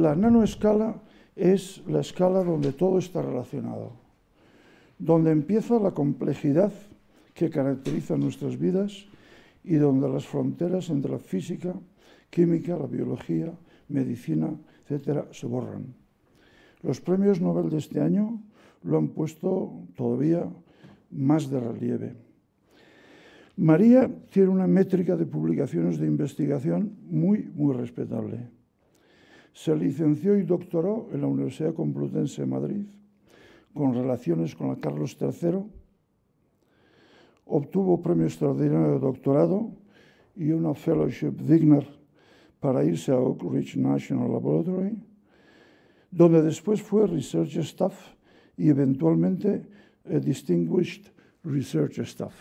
La nanoescala es la escala donde todo está relacionado, donde empieza la complejidad que caracteriza nuestras vidas y donde las fronteras entre la física, química, la biología, medicina, etcétera, se borran. Los premios Nobel de este año lo han puesto todavía más de relieve. María tiene una métrica de publicaciones de investigación muy, muy respetable. Se licenció y doctoró en la Universidad Complutense de Madrid con relaciones con la Carlos III. Obtuvo premio extraordinario de doctorado y una fellowship digna para irse a Oak Ridge National Laboratory, donde después fue research staff y eventualmente Distinguished Research Staff.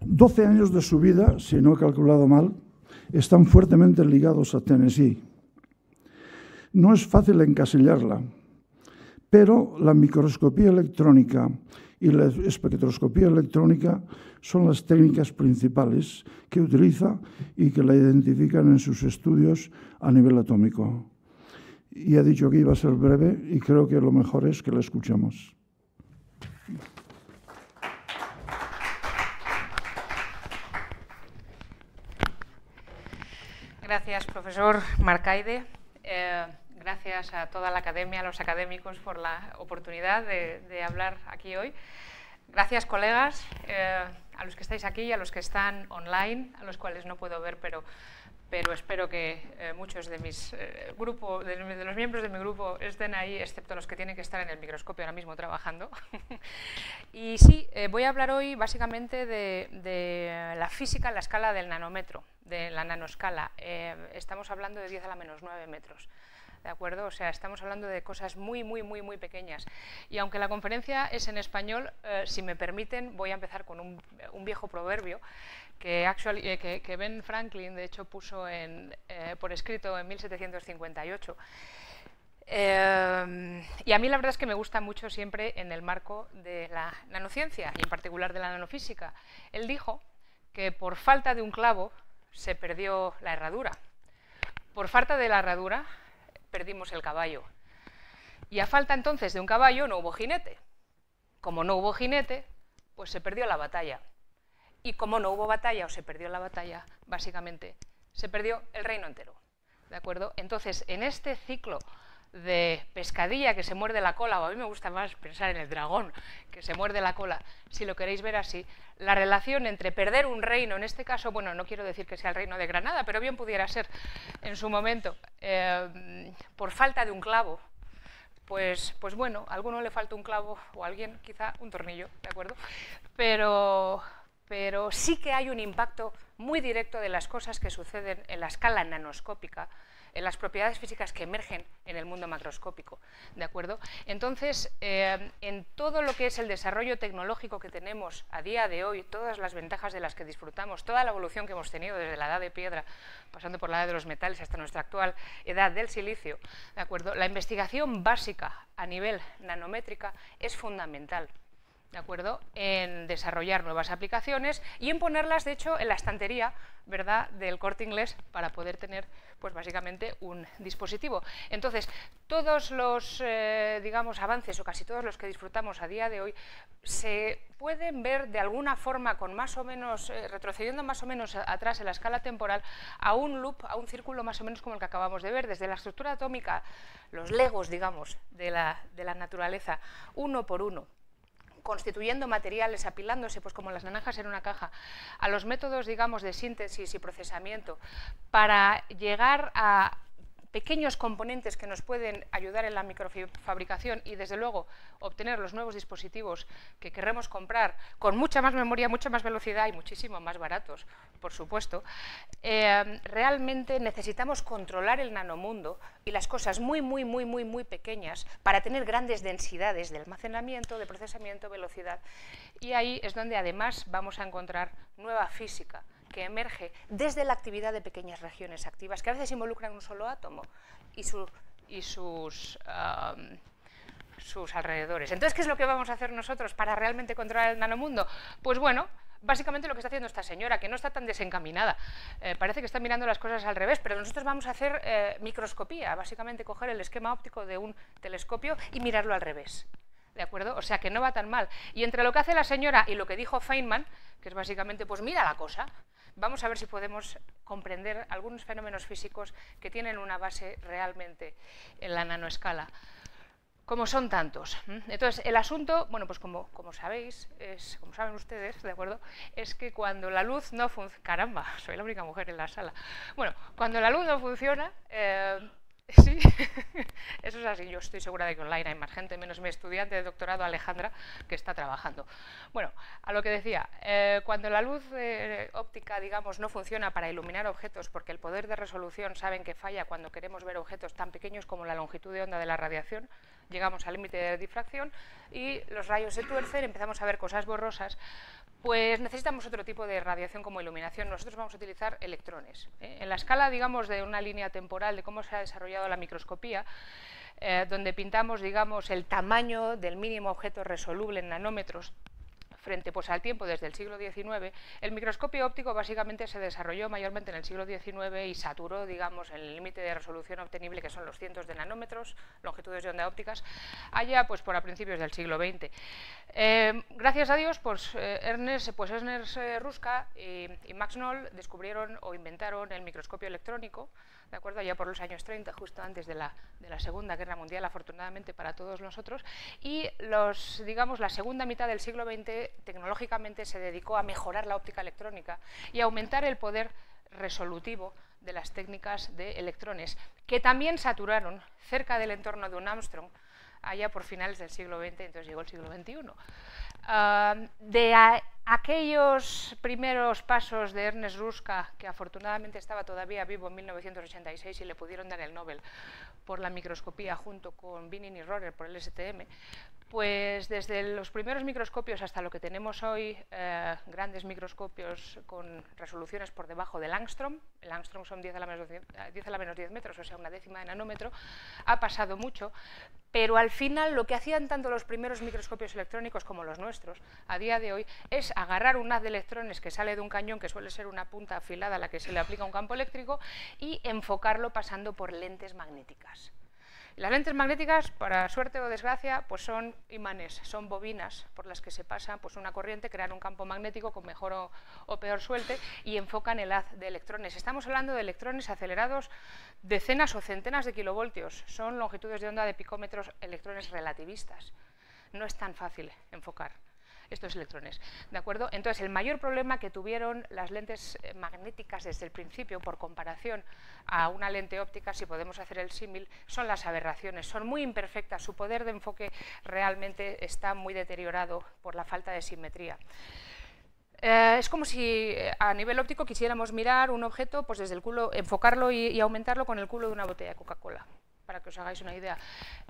12 años de su vida, si no he calculado mal, están fuertemente ligados a Tennessee. No es fácil encasillarla, pero la microscopía electrónica y la espectroscopía electrónica son las técnicas principales que utiliza y que la identifican en sus estudios a nivel atómico y ha dicho que iba a ser breve y creo que lo mejor es que la escuchemos. Gracias, profesor Marcaide. Eh, gracias a toda la academia, a los académicos por la oportunidad de, hablar aquí hoy. Gracias, colegas, eh, a los que estáis aquí y a los que están online, a los cuales no puedo ver, pero pero espero que eh, muchos de mis eh, de, los miembros de mi grupo estén ahí, excepto los que tienen que estar en el microscopio ahora mismo trabajando. y sí, eh, voy a hablar hoy básicamente de, la física en la escala del nanómetro, de la nanoscala. estamos hablando de 10 a la menos 9 metros. ¿De acuerdo? O sea, estamos hablando de cosas muy, muy, muy, muy pequeñas. Y aunque la conferencia es en español, si me permiten, voy a empezar con un, un viejo proverbio eh, que, Ben Franklin, de hecho, puso en, eh, por escrito en 1758. Eh, y a mí la verdad es que me gusta mucho siempre en el marco de la nanociencia y en particular de la nanofísica. Él dijo que por falta de un clavo se perdió la herradura. Por falta de la herradura perdimos el caballo. Y a falta entonces de un caballo no hubo jinete. Como no hubo jinete, pues se perdió la batalla. Y como no hubo batalla o se perdió la batalla, básicamente, se perdió el reino entero. ¿De acuerdo? Entonces, en este ciclo de pescadilla que se muerde la cola, o a mí me gusta más pensar en el dragón que se muerde la cola, si lo queréis ver así, la relación entre perder un reino, en este caso, bueno, no quiero decir que sea el reino de Granada, pero bien pudiera ser en su momento, eh, por falta de un clavo, pues, pues bueno, a alguno le falta un clavo o a alguien quizá un tornillo, ¿de acuerdo? Pero, pero sí que hay un impacto muy directo de las cosas que suceden en la escala nanoscópica, en las propiedades físicas que emergen en el mundo macroscópico. ¿de acuerdo? Entonces, eh, en todo lo que es el desarrollo tecnológico que tenemos a día de hoy, todas las ventajas de las que disfrutamos, toda la evolución que hemos tenido desde la edad de piedra, pasando por la edad de los metales hasta nuestra actual edad del silicio, ¿de acuerdo? la investigación básica a nivel nanométrica es fundamental ¿de acuerdo? en desarrollar nuevas aplicaciones y en ponerlas, de hecho, en la estantería ¿verdad? del corte inglés para poder tener pues básicamente un dispositivo. Entonces, todos los eh, digamos, avances o casi todos los que disfrutamos a día de hoy se pueden ver de alguna forma con más o menos, eh, retrocediendo más o menos atrás en la escala temporal a un loop, a un círculo más o menos como el que acabamos de ver, desde la estructura atómica, los legos, digamos, de la, de la naturaleza, uno por uno, constituyendo materiales, apilándose, pues como las naranjas en una caja, a los métodos, digamos, de síntesis y procesamiento, para llegar a pequeños componentes que nos pueden ayudar en la microfabricación y, desde luego, obtener los nuevos dispositivos que queremos comprar con mucha más memoria, mucha más velocidad y muchísimo más baratos, por supuesto, eh, realmente necesitamos controlar el nanomundo y las cosas muy, muy, muy, muy, muy pequeñas para tener grandes densidades de almacenamiento, de procesamiento, velocidad. Y ahí es donde, además, vamos a encontrar nueva física, que emerge desde la actividad de pequeñas regiones activas, que a veces involucran un solo átomo y, y sus, sus alrededores. Entonces, ¿qué es lo que vamos a hacer nosotros para realmente controlar el nanomundo? Pues bueno, básicamente lo que está haciendo esta señora, que no está tan desencaminada. Eh, parece que está mirando las cosas al revés, pero nosotros vamos a hacer eh, microscopía, básicamente coger el esquema óptico de un telescopio y mirarlo al revés. ¿De acuerdo? O sea que no va tan mal. Y entre lo que hace la señora y lo que dijo Feynman, que es básicamente, pues mira la cosa, vamos a ver si podemos comprender algunos fenómenos físicos que tienen una base realmente en la nanoescala como son tantos. Entonces, el asunto, bueno, pues como, como sabéis, es, como saben ustedes, ¿de acuerdo? Es que cuando la luz no funciona... Caramba, soy la única mujer en la sala. Bueno, cuando la luz no funciona... Eh, sí, eso es así. Yo estoy segura de que online hay más gente, menos mi estudiante de doctorado Alejandra, que está trabajando. Bueno, a lo que decía, eh, cuando la luz eh, óptica, digamos, no funciona para iluminar objetos, porque el poder de resolución saben que falla cuando queremos ver objetos tan pequeños como la longitud de onda de la radiación, llegamos al límite de difracción y los rayos se tuercen, empezamos a ver cosas borrosas, pues necesitamos otro tipo de radiación como iluminación. Nosotros vamos a utilizar electrones. ¿eh? En la escala, digamos, de una línea temporal de cómo se ha desarrollado la microscopía, eh, donde pintamos, digamos, el tamaño del mínimo objeto resoluble en nanómetros frente pues, al tiempo desde el siglo XIX, el microscopio óptico básicamente se desarrolló mayormente en el siglo XIX y saturó, digamos, el límite de resolución obtenible, que son los cientos de nanómetros, longitudes de onda ópticas, allá pues, por a principios del siglo XX. Eh, gracias a Dios, pues, eh, Ernest, pues Ernest eh, Ruska y, y Max Knoll descubrieron o inventaron el microscopio electrónico, ¿de acuerdo? ya por los años 30, justo antes de la, de la, Segunda Guerra Mundial, afortunadamente para todos nosotros, y los, digamos, la segunda mitad del siglo XX tecnológicamente se dedicó a mejorar la óptica electrónica y aumentar el poder resolutivo de las técnicas de electrones, que también saturaron cerca del entorno de un Armstrong, allá por finales del siglo XX, entonces llegó el siglo XXI. Aquellos primeros pasos de Ernest Ruska, que afortunadamente estaba todavía vivo en 1986 y le pudieron dar el Nobel por la microscopía junto con Binin y Rohrer por el STM, pues desde los primeros microscopios hasta lo que tenemos hoy, eh, grandes microscopios con resoluciones por debajo del angstrom, el angstrom son 10 a, la menos 10, 10 a la menos 10 metros, o sea, una décima de nanómetro, ha pasado mucho, pero al final lo que hacían tanto los primeros microscopios electrónicos como los nuestros, a día de hoy, es agarrar un haz de electrones que sale de un cañón, que suele ser una punta afilada a la que se le aplica un campo eléctrico, y enfocarlo pasando por lentes magnéticas. Las lentes magnéticas, para suerte o desgracia, pues son imanes, son bobinas por las que se pasa pues, una corriente, crean un campo magnético con mejor o, peor suerte y enfocan el haz de electrones. Estamos hablando de electrones acelerados decenas o centenas de kilovoltios, son longitudes de onda de picómetros electrones relativistas. No es tan fácil enfocar estos electrones. ¿De acuerdo? Entonces, el mayor problema que tuvieron las lentes eh, magnéticas desde el principio, por comparación a una lente óptica, si podemos hacer el símil, son las aberraciones. Son muy imperfectas, su poder de enfoque realmente está muy deteriorado por la falta de simetría. Eh, es como si eh, a nivel óptico quisiéramos mirar un objeto, pues desde el culo, enfocarlo y, aumentarlo con el culo de una botella de Coca-Cola, para que os hagáis una idea.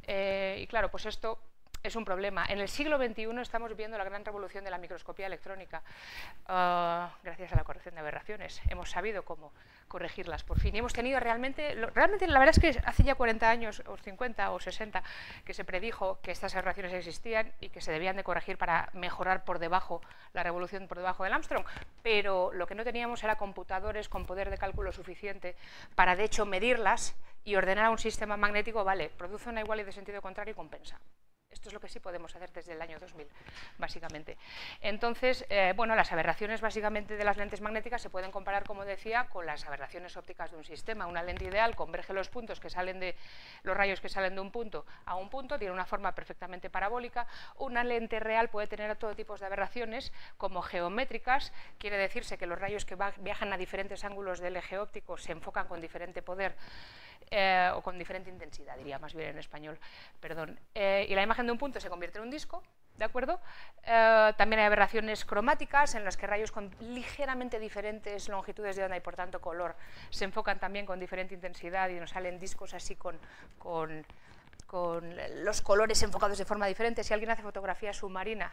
y claro, pues esto es un problema. En el siglo XXI estamos viviendo la gran revolución de la microscopía electrónica, ah, gracias a la corrección de aberraciones. Hemos sabido cómo corregirlas por fin. Y hemos tenido realmente, realmente la verdad es que hace ya 40 años, o 50 o 60, que se predijo que estas aberraciones existían y que se debían de corregir para mejorar por debajo, la revolución por debajo del Armstrong. Pero lo que no teníamos era computadores con poder de cálculo suficiente para, de hecho, medirlas y ordenar a un sistema magnético, vale, produce una igual y de sentido contrario y compensa. Esto es lo que sí podemos hacer desde el año 2000, básicamente. Entonces, eh, bueno, las aberraciones básicamente de las lentes magnéticas se pueden comparar, como decía, con las aberraciones ópticas de un sistema. Una lente ideal converge los puntos que salen de los rayos que salen de un punto a un punto, tiene una forma perfectamente parabólica. Una lente real puede tener todo tipo de aberraciones, como geométricas, quiere decirse que los rayos que viajan a diferentes ángulos del eje óptico se enfocan con diferente poder eh, o con diferente intensidad, diría más bien en español, perdón. Eh, y la imagen de un punto se convierte en un disco, ¿de acuerdo? Eh, también hay aberraciones cromáticas en las que rayos con ligeramente diferentes longitudes de onda y por tanto color se enfocan también con diferente intensidad y nos salen discos así con, con, con los colores enfocados de forma diferente. Si alguien hace fotografía submarina,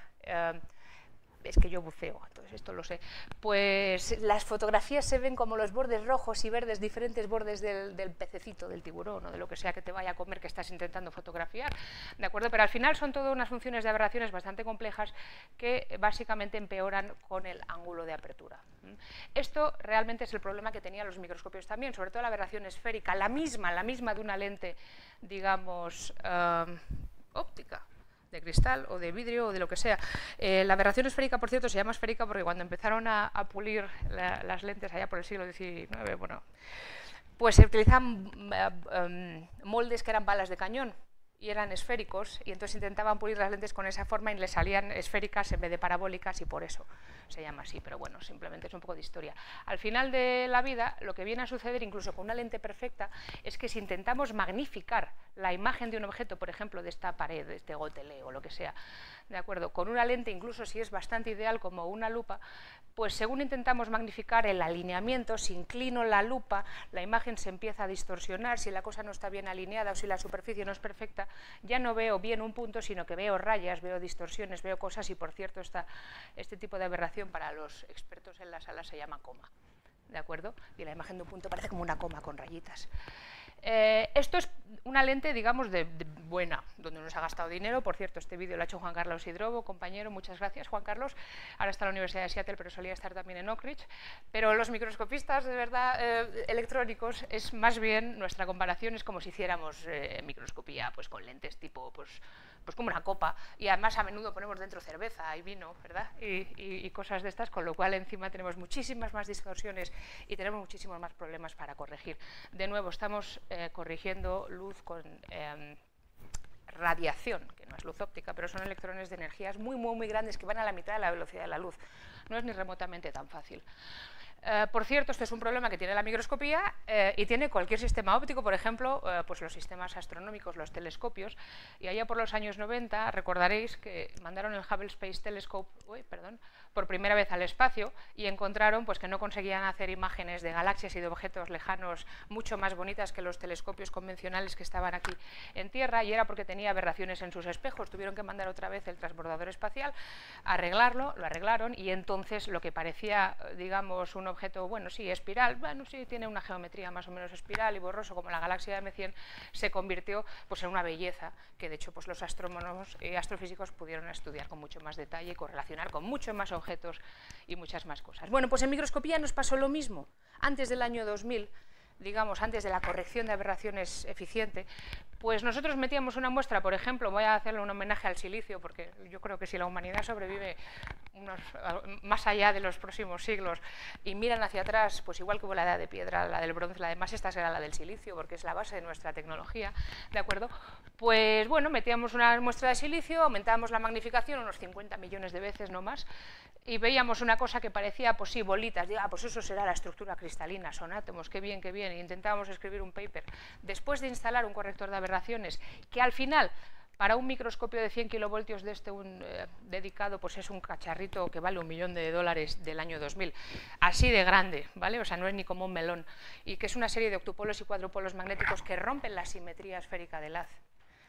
es que yo buceo, entonces esto lo sé, pues las fotografías se ven como los bordes rojos y verdes, diferentes bordes del, pececito, del tiburón o de lo que sea que te vaya a comer que estás intentando fotografiar, ¿de acuerdo? Pero al final son todas unas funciones de aberraciones bastante complejas que básicamente empeoran con el ángulo de apertura. Esto realmente es el problema que tenían los microscopios también, sobre todo la aberración esférica, la misma, la misma de una lente, digamos, eh, óptica, de cristal o de vidrio o de lo que sea. Eh, la aberración esférica, por cierto, se llama esférica porque cuando empezaron a, pulir las lentes allá por el siglo XIX, bueno, pues se utilizan eh, em, moldes que eran balas de cañón y eran esféricos, y entonces intentaban pulir las lentes con esa forma y le salían esféricas en vez de parabólicas, y por eso se llama así, pero bueno, simplemente es un poco de historia. Al final de la vida, lo que viene a suceder, incluso con una lente perfecta, es que si intentamos magnificar la imagen de un objeto, por ejemplo, de esta pared, de este gotele o lo que sea, ¿de acuerdo? Con una lente, incluso si es bastante ideal como una lupa, pues según intentamos magnificar el alineamiento, si inclino la lupa, la imagen se empieza a distorsionar, si la cosa no está bien alineada o si la superficie no es perfecta, ya no veo bien un punto, sino que veo rayas, veo distorsiones, veo cosas y, por cierto, este tipo de aberración para los expertos en la sala se llama coma. ¿De acuerdo? Y la imagen de un punto parece como una coma con rayitas. Eh, esto es una lente, digamos, de, buena, donde nos ha gastado dinero. Por cierto, este vídeo lo ha hecho Juan Carlos Hidrobo, compañero. Muchas gracias, Juan Carlos. Ahora está en la Universidad de Seattle, pero solía estar también en Oak Ridge. Pero los microscopistas, de verdad, eh, electrónicos, es más bien, nuestra comparación es como si hiciéramos eh, microscopía pues, con lentes tipo, pues, pues como una copa. Y además a menudo ponemos dentro cerveza y vino, ¿verdad? Y cosas de estas, con lo cual encima tenemos muchísimas más distorsiones y tenemos muchísimos más problemas para corregir. De nuevo, estamos eh, corrigiendo luz con em, radiación, que no es luz óptica, pero son electrones de energías muy, muy, muy grandes que van a la mitad de la velocidad de la luz. No es ni remotamente tan fácil. Eh, por cierto, este es un problema que tiene la microscopía eh, y tiene cualquier sistema óptico, por ejemplo, pues los sistemas astronómicos, los telescopios. Y allá por los años 90 recordaréis que mandaron el Hubble Space Telescope perdón, por primera vez al espacio y encontraron pues, que no conseguían hacer imágenes de galaxias y de objetos lejanos mucho más bonitas que los telescopios convencionales que estaban aquí en Tierra y era porque tenía aberraciones en sus espejos. Tuvieron que mandar otra vez el transbordador espacial, arreglarlo, lo arreglaron y entonces lo que parecía, digamos, un objeto, bueno, sí, espiral, bueno, sí, tiene una geometría más o menos espiral y borroso como la galaxia de M100, se convirtió pues, en una belleza que de hecho pues, los astrónomos y astrofísicos pudieron estudiar con mucho más detalle y correlacionar con mucho más objetos y muchas más cosas. Bueno, pues en microscopía nos pasó lo mismo. Antes del año 2000 digamos, antes de la corrección de aberraciones eficiente, pues nosotros metíamos una muestra, por ejemplo, voy a hacerle un homenaje al silicio, porque yo creo que si la humanidad sobrevive más allá de los próximos siglos y miran hacia atrás, pues igual que hubo la edad de piedra, la del bronce, la de más esta será la del silicio, porque es la base de nuestra tecnología, ¿de acuerdo? Pues bueno, metíamos una muestra de silicio, aumentábamos la magnificación unos 50 millones de veces, no más, y veíamos una cosa que parecía, pues sí, bolitas, ah, pues eso será la estructura cristalina, son átomos, qué bien, qué bien, e intentábamos escribir un paper. Después de instalar un corrector de aberraciones, que al final, para un microscopio de 100 kilovoltios de este un, eh, dedicado, pues es un cacharrito que vale un millón de dólares del año 2000, así de grande, ¿vale? O sea, no es ni como un melón, y que es una serie de octupolos y cuadrupolos magnéticos que rompen la simetría esférica del haz.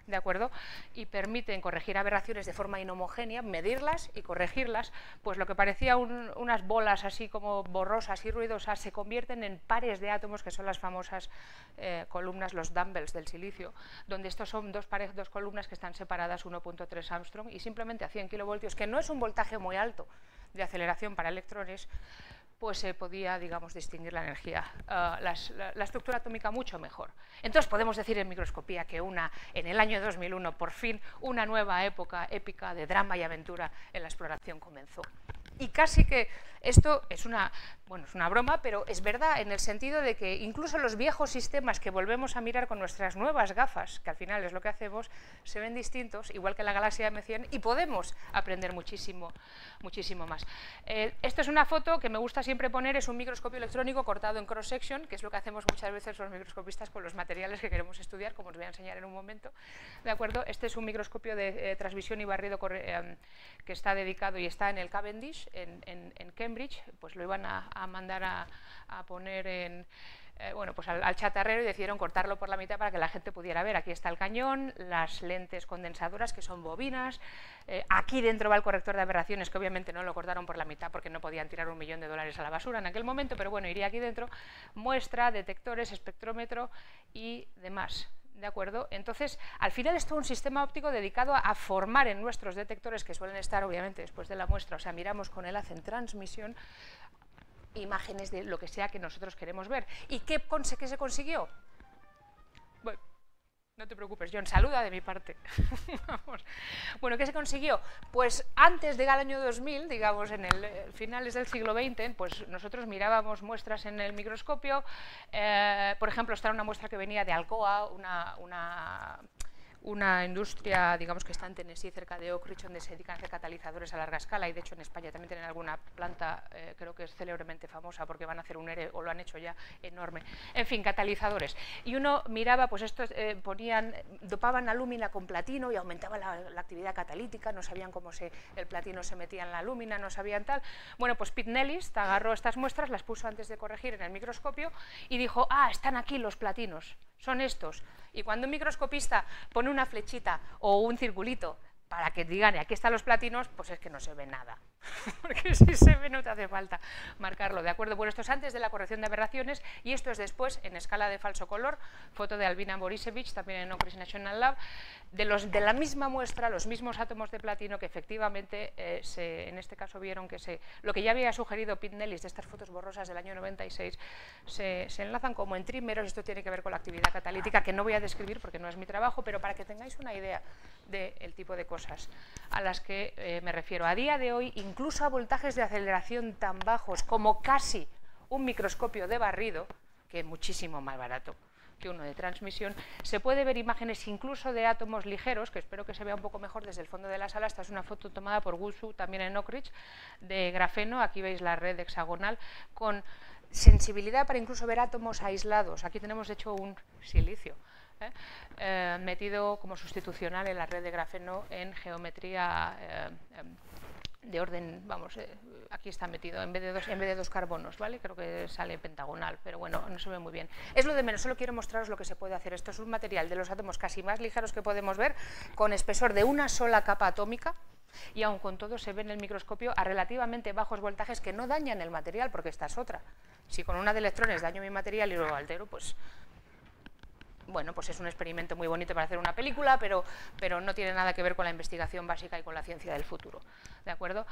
¿De acuerdo? Y permiten corregir aberraciones de forma inhomogénea, medirlas y corregirlas, pues lo que parecía unas bolas así como borrosas y ruidosas se convierten en pares de átomos que son las famosas eh, columnas, los dumbbells del silicio, donde estos son dos, pares, dos columnas que están separadas 1.3 Armstrong y simplemente a 100 kilovoltios, que no es un voltaje muy alto de aceleración para electrones, pues se podía, digamos, distinguir la energía, ah, la, estructura atómica mucho mejor. Entonces podemos decir en microscopía que una, en el año 2001, por fin, una nueva época épica de drama y aventura en la exploración comenzó. Y casi que esto es una, bueno, es una broma, pero es verdad en el sentido de que incluso los viejos sistemas que volvemos a mirar con nuestras nuevas gafas, que al final es lo que hacemos, se ven distintos, igual que la galaxia M100, y podemos aprender muchísimo, muchísimo más. Eh, esto es una foto que me gusta siempre poner, es un microscopio electrónico cortado en cross-section, que es lo que hacemos muchas veces los microscopistas con los materiales que queremos estudiar, como os voy a enseñar en un momento. ¿De acuerdo? Este es un microscopio de eh, transmisión y barrido eh, que está dedicado y está en el Cavendish, en, en, en Cambridge, Pues lo iban a, mandar a, poner en, eh, bueno, pues al, chatarrero y decidieron cortarlo por la mitad para que la gente pudiera ver. Aquí está el cañón, las lentes condensadoras que son bobinas, eh, aquí dentro va el corrector de aberraciones que obviamente no lo cortaron por la mitad porque no podían tirar un millón de dólares a la basura en aquel momento, pero bueno, iría aquí dentro, muestra, detectores, espectrómetro y demás. ¿De acuerdo? Entonces, al final es todo un sistema óptico dedicado a formar en nuestros detectores, que suelen estar obviamente después de la muestra, o sea, miramos con él, hacen transmisión, imágenes de lo que sea que nosotros queremos ver. ¿Y qué, qué se consiguió? Bueno, no te preocupes, John, saluda de mi parte. Bueno, ¿qué se consiguió? Pues antes del año 2000, digamos, en el eh, finales del siglo XX, pues nosotros mirábamos muestras en el microscopio. Eh, por ejemplo, esta era una muestra que venía de Alcoa, una, una una industria, digamos que está en Tennessee, cerca de Oak Ridge, donde se dedican a hacer catalizadores a larga escala y de hecho en España también tienen alguna planta, eh, creo que es célebremente famosa porque van a hacer un ERE o lo han hecho ya enorme. En fin, catalizadores. Y uno miraba, pues estos eh, ponían, dopaban alúmina con platino y aumentaba la, actividad catalítica, no sabían cómo se, el platino se metía en la alúmina, no sabían tal. Bueno, pues Pete Nellis agarró estas muestras, las puso antes de corregir en el microscopio y dijo, ah, están aquí los platinos, son estos. Y cuando un microscopista pone una flechita o un circulito para que digan, aquí están los platinos, pues es que no se ve nada. Porque si se ve no te hace falta marcarlo, ¿de acuerdo? Bueno, esto es antes de la corrección de aberraciones y esto es después en escala de falso color, foto de Albina Borisevich, también en Ocris National Lab, de, los, de la misma muestra, los mismos átomos de platino que efectivamente, eh, se, en este caso vieron que se, lo que ya había sugerido Pete Nellis de estas fotos borrosas del año 96, se, se enlazan como en trímeros, esto tiene que ver con la actividad catalítica, que no voy a describir porque no es mi trabajo, pero para que tengáis una idea del tipo de cosas a las que eh, me refiero. A día de hoy, incluso a voltajes de aceleración tan bajos como casi un microscopio de barrido, que es muchísimo más barato de transmisión, se puede ver imágenes incluso de átomos ligeros, que espero que se vea un poco mejor desde el fondo de la sala. Esta es una foto tomada por Gusu, también en Oak de grafeno. Aquí veis la red hexagonal con sensibilidad para incluso ver átomos aislados. Aquí tenemos, de hecho, un silicio ¿eh? Eh, metido como sustitucional en la red de grafeno en geometría eh, de orden, vamos, aquí está metido en vez, de dos, en vez de dos carbonos, ¿vale? Creo que sale pentagonal, pero bueno, no se ve muy bien. Es lo de menos, solo quiero mostraros lo que se puede hacer. Esto es un material de los átomos casi más ligeros que podemos ver, con espesor de una sola capa atómica, y aun con todo se ve en el microscopio a relativamente bajos voltajes que no dañan el material, porque esta es otra. Si con una de electrones daño mi material y lo altero, pues bueno, pues es un experimento muy bonito para hacer una película, pero, pero no tiene nada que ver con la investigación básica y con la ciencia del futuro. ¿De acuerdo?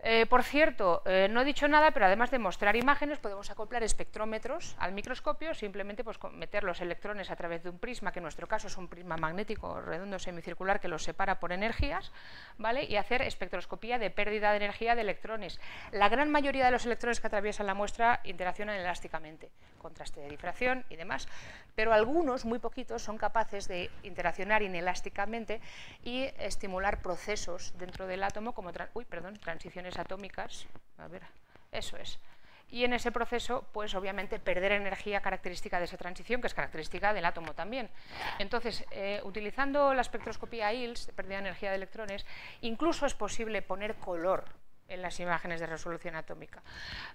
Eh, por cierto, eh, no he dicho nada, pero además de mostrar imágenes, podemos acoplar espectrómetros al microscopio, simplemente pues, meter los electrones a través de un prisma, que en nuestro caso es un prisma magnético redondo semicircular que los separa por energías, ¿vale? y hacer espectroscopía de pérdida de energía de electrones. La gran mayoría de los electrones que atraviesan la muestra interaccionan elásticamente, contraste de difracción y demás, pero algunos, muy poquitos, son capaces de interaccionar inelásticamente y estimular procesos dentro del átomo como uy, perdón, transiciones atómicas, a ver, eso es. Y en ese proceso, pues obviamente perder energía característica de esa transición, que es característica del átomo también. Entonces, eh, utilizando la espectroscopía ILS, de pérdida de energía de electrones, incluso es posible poner color en las imágenes de resolución atómica.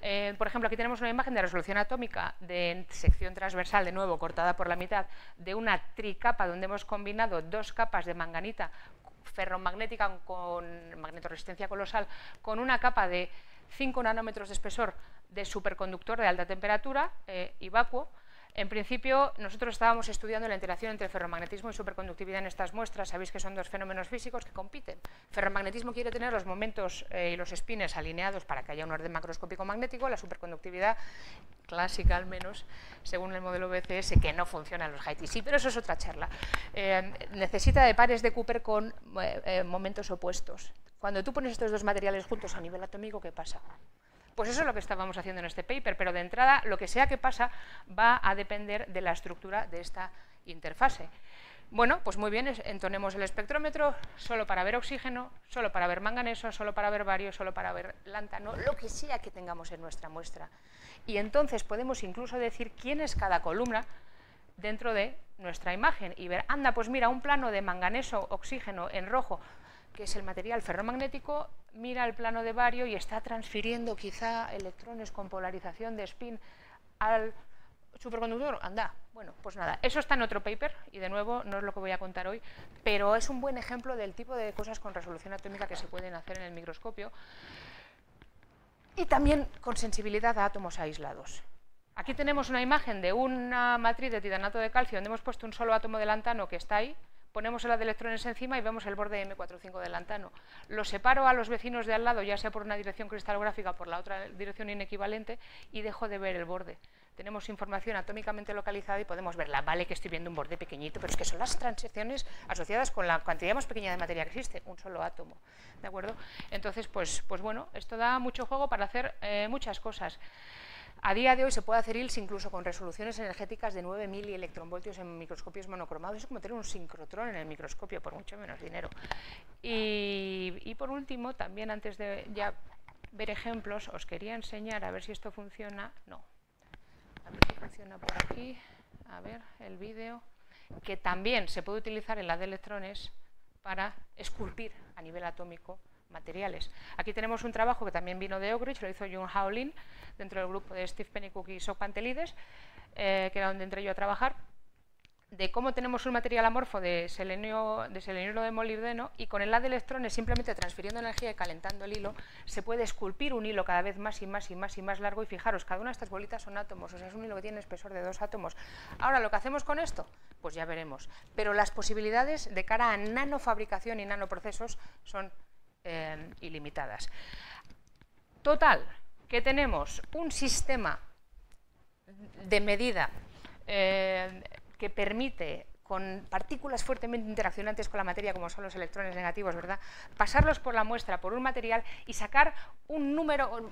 Eh, por ejemplo, aquí tenemos una imagen de resolución atómica de sección transversal, de nuevo cortada por la mitad, de una tricapa donde hemos combinado dos capas de manganita ferromagnética con magnetoresistencia colosal, con una capa de 5 nanómetros de espesor de superconductor de alta temperatura eh, y vacuo, en principio, nosotros estábamos estudiando la interacción entre ferromagnetismo y superconductividad en estas muestras. Sabéis que son dos fenómenos físicos que compiten. Ferromagnetismo quiere tener los momentos eh, y los spines alineados para que haya un orden macroscópico magnético. La superconductividad, clásica al menos, según el modelo BCS, que no funciona en los Haiti. Sí, pero eso es otra charla. Eh, necesita de pares de Cooper con eh, momentos opuestos. Cuando tú pones estos dos materiales juntos a nivel atómico, ¿qué pasa? Pues eso es lo que estábamos haciendo en este paper, pero de entrada lo que sea que pasa va a depender de la estructura de esta interfase. Bueno, pues muy bien, entonemos el espectrómetro solo para ver oxígeno, solo para ver manganeso, solo para ver bario, solo para ver lántano, lo que sea que tengamos en nuestra muestra. Y entonces podemos incluso decir quién es cada columna dentro de nuestra imagen y ver, anda, pues mira, un plano de manganeso, oxígeno en rojo, que es el material ferromagnético, mira el plano de bario y está transfiriendo quizá electrones con polarización de spin al superconductor. Anda, bueno, pues nada, eso está en otro paper y de nuevo no es lo que voy a contar hoy, pero es un buen ejemplo del tipo de cosas con resolución atómica que se pueden hacer en el microscopio y también con sensibilidad a átomos aislados. Aquí tenemos una imagen de una matriz de titanato de calcio donde hemos puesto un solo átomo de lantano que está ahí, ponemos la de electrones encima y vemos el borde M45 del lantano. Lo separo a los vecinos de al lado, ya sea por una dirección cristalográfica por la otra dirección inequivalente, y dejo de ver el borde. Tenemos información atómicamente localizada y podemos verla. Vale que estoy viendo un borde pequeñito, pero es que son las transiciones asociadas con la cantidad más pequeña de materia que existe, un solo átomo. ¿De acuerdo? Entonces, pues, pues bueno, esto da mucho juego para hacer eh, muchas cosas. A día de hoy se puede hacer ILS incluso con resoluciones energéticas de 9 electronvoltios en microscopios monocromados. Es como tener un sincrotrón en el microscopio por mucho menos dinero. Y, por último, también antes de ya ver ejemplos, os quería enseñar a ver si esto funciona. No. A ver si funciona por aquí. A ver, el vídeo. Que también se puede utilizar en la de electrones para esculpir a nivel atómico materiales. Aquí tenemos un trabajo que también vino de Ridge, lo hizo John Howlin, dentro del grupo de Steve Pennycook y Sok Pantelides, eh, que era donde entré yo a trabajar, de cómo tenemos un material amorfo de selenio de, selenio de molibdeno y con el haz de electrones simplemente transfiriendo energía y calentando el hilo, se puede esculpir un hilo cada vez más y más y más y más largo y fijaros, cada una de estas bolitas son átomos, o sea, es un hilo que tiene espesor de dos átomos. Ahora, ¿lo que hacemos con esto? Pues ya veremos. Pero las posibilidades de cara a nanofabricación y nanoprocesos son ilimitadas. Total, que tenemos un sistema de medida eh, que permite con partículas fuertemente interaccionantes con la materia, como son los electrones negativos, ¿verdad? Pasarlos por la muestra, por un material y sacar un número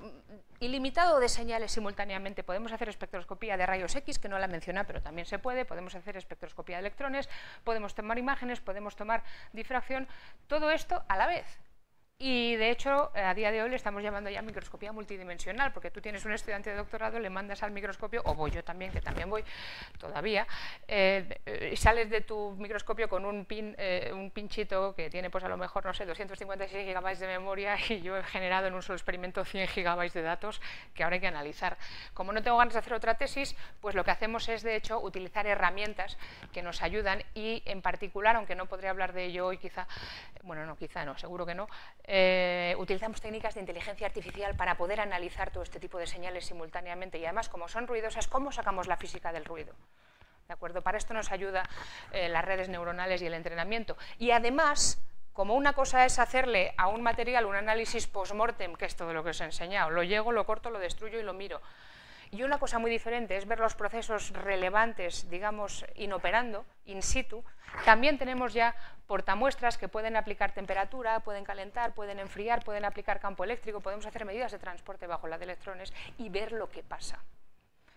ilimitado de señales simultáneamente. Podemos hacer espectroscopía de rayos X, que no la menciona, pero también se puede. Podemos hacer espectroscopía de electrones, podemos tomar imágenes, podemos tomar difracción. Todo esto a la vez. Y de hecho, a día de hoy le estamos llamando ya microscopía multidimensional, porque tú tienes un estudiante de doctorado, le mandas al microscopio, o voy yo también, que también voy todavía, eh, sales de tu microscopio con un, pin, eh, un pinchito que tiene, pues a lo mejor, no sé, 256 gigabytes de memoria, y yo he generado en un solo experimento 100 gigabytes de datos que ahora hay que analizar. Como no tengo ganas de hacer otra tesis, pues lo que hacemos es, de hecho, utilizar herramientas que nos ayudan y, en particular, aunque no podría hablar de ello hoy, quizá, bueno, no, quizá no, seguro que no, eh, utilizamos técnicas de inteligencia artificial para poder analizar todo este tipo de señales simultáneamente y además, como son ruidosas, ¿cómo sacamos la física del ruido? ¿De acuerdo? Para esto nos ayuda eh, las redes neuronales y el entrenamiento. Y además, como una cosa es hacerle a un material un análisis post-mortem, que es todo lo que os he enseñado, lo llego, lo corto, lo destruyo y lo miro. Y una cosa muy diferente es ver los procesos relevantes, digamos, inoperando, in situ. También tenemos ya portamuestras que pueden aplicar temperatura, pueden calentar, pueden enfriar, pueden aplicar campo eléctrico, podemos hacer medidas de transporte bajo la de electrones y ver lo que pasa.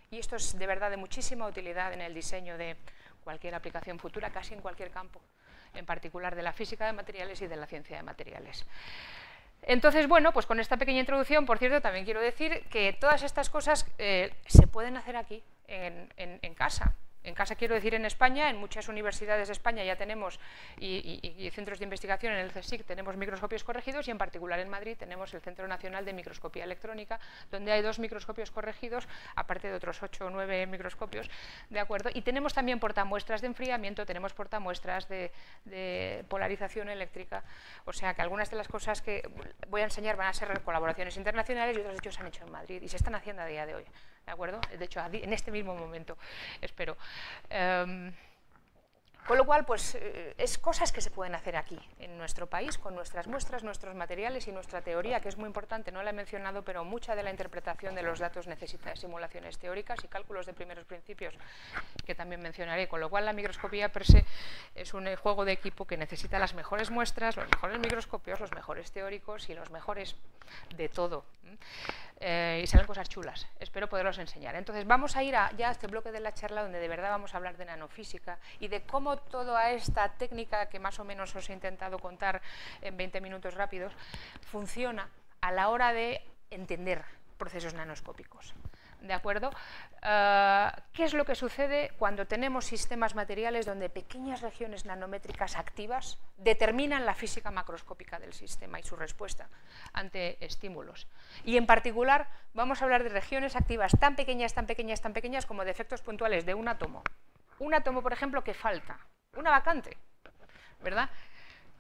Y esto es de verdad de muchísima utilidad en el diseño de cualquier aplicación futura, casi en cualquier campo, en particular de la física de materiales y de la ciencia de materiales. Entonces, bueno, pues con esta pequeña introducción, por cierto, también quiero decir que todas estas cosas eh, se pueden hacer aquí, en casa. En casa quiero decir en España, en muchas universidades de España ya tenemos, y, centros de investigación en el CSIC tenemos microscopios corregidos y en particular en Madrid tenemos el Centro Nacional de Microscopía Electrónica, donde hay dos microscopios corregidos, aparte de otros ocho o nueve microscopios, ¿de acuerdo? Y tenemos también portamuestras de enfriamiento, tenemos portamuestras de, de polarización eléctrica, o sea que algunas de las cosas que voy a enseñar van a ser colaboraciones internacionales y otras de hecho se han hecho en Madrid y se están haciendo a día de hoy. ¿De acuerdo? De hecho, en este mismo momento, espero. Em, con lo cual, pues, eh, es cosas que se pueden hacer aquí, en nuestro país, con nuestras muestras, nuestros materiales y nuestra teoría, que es muy importante, no la he mencionado, pero mucha de la interpretación de los datos necesita simulaciones teóricas y cálculos de primeros principios, que también mencionaré. Con lo cual, la microscopía per se es un juego de equipo que necesita las mejores muestras, los mejores microscopios, los mejores teóricos y los mejores de todo. Eh, y salen cosas chulas. Espero poderlos enseñar. Entonces, vamos a ir ya a este bloque de la charla donde de verdad vamos a hablar de nanofísica y de cómo toda esta técnica que más o menos os he intentado contar en 20 minutos rápidos funciona a la hora de entender procesos nanoscópicos. ¿De acuerdo? Ah, ¿Qué es lo que sucede cuando tenemos sistemas materiales donde pequeñas regiones nanométricas activas determinan la física macroscópica del sistema y su respuesta ante estímulos? Y en particular vamos a hablar de regiones activas tan pequeñas, tan pequeñas, tan pequeñas como defectos puntuales de un átomo. Un átomo, por ejemplo, que falta, una vacante, ¿verdad?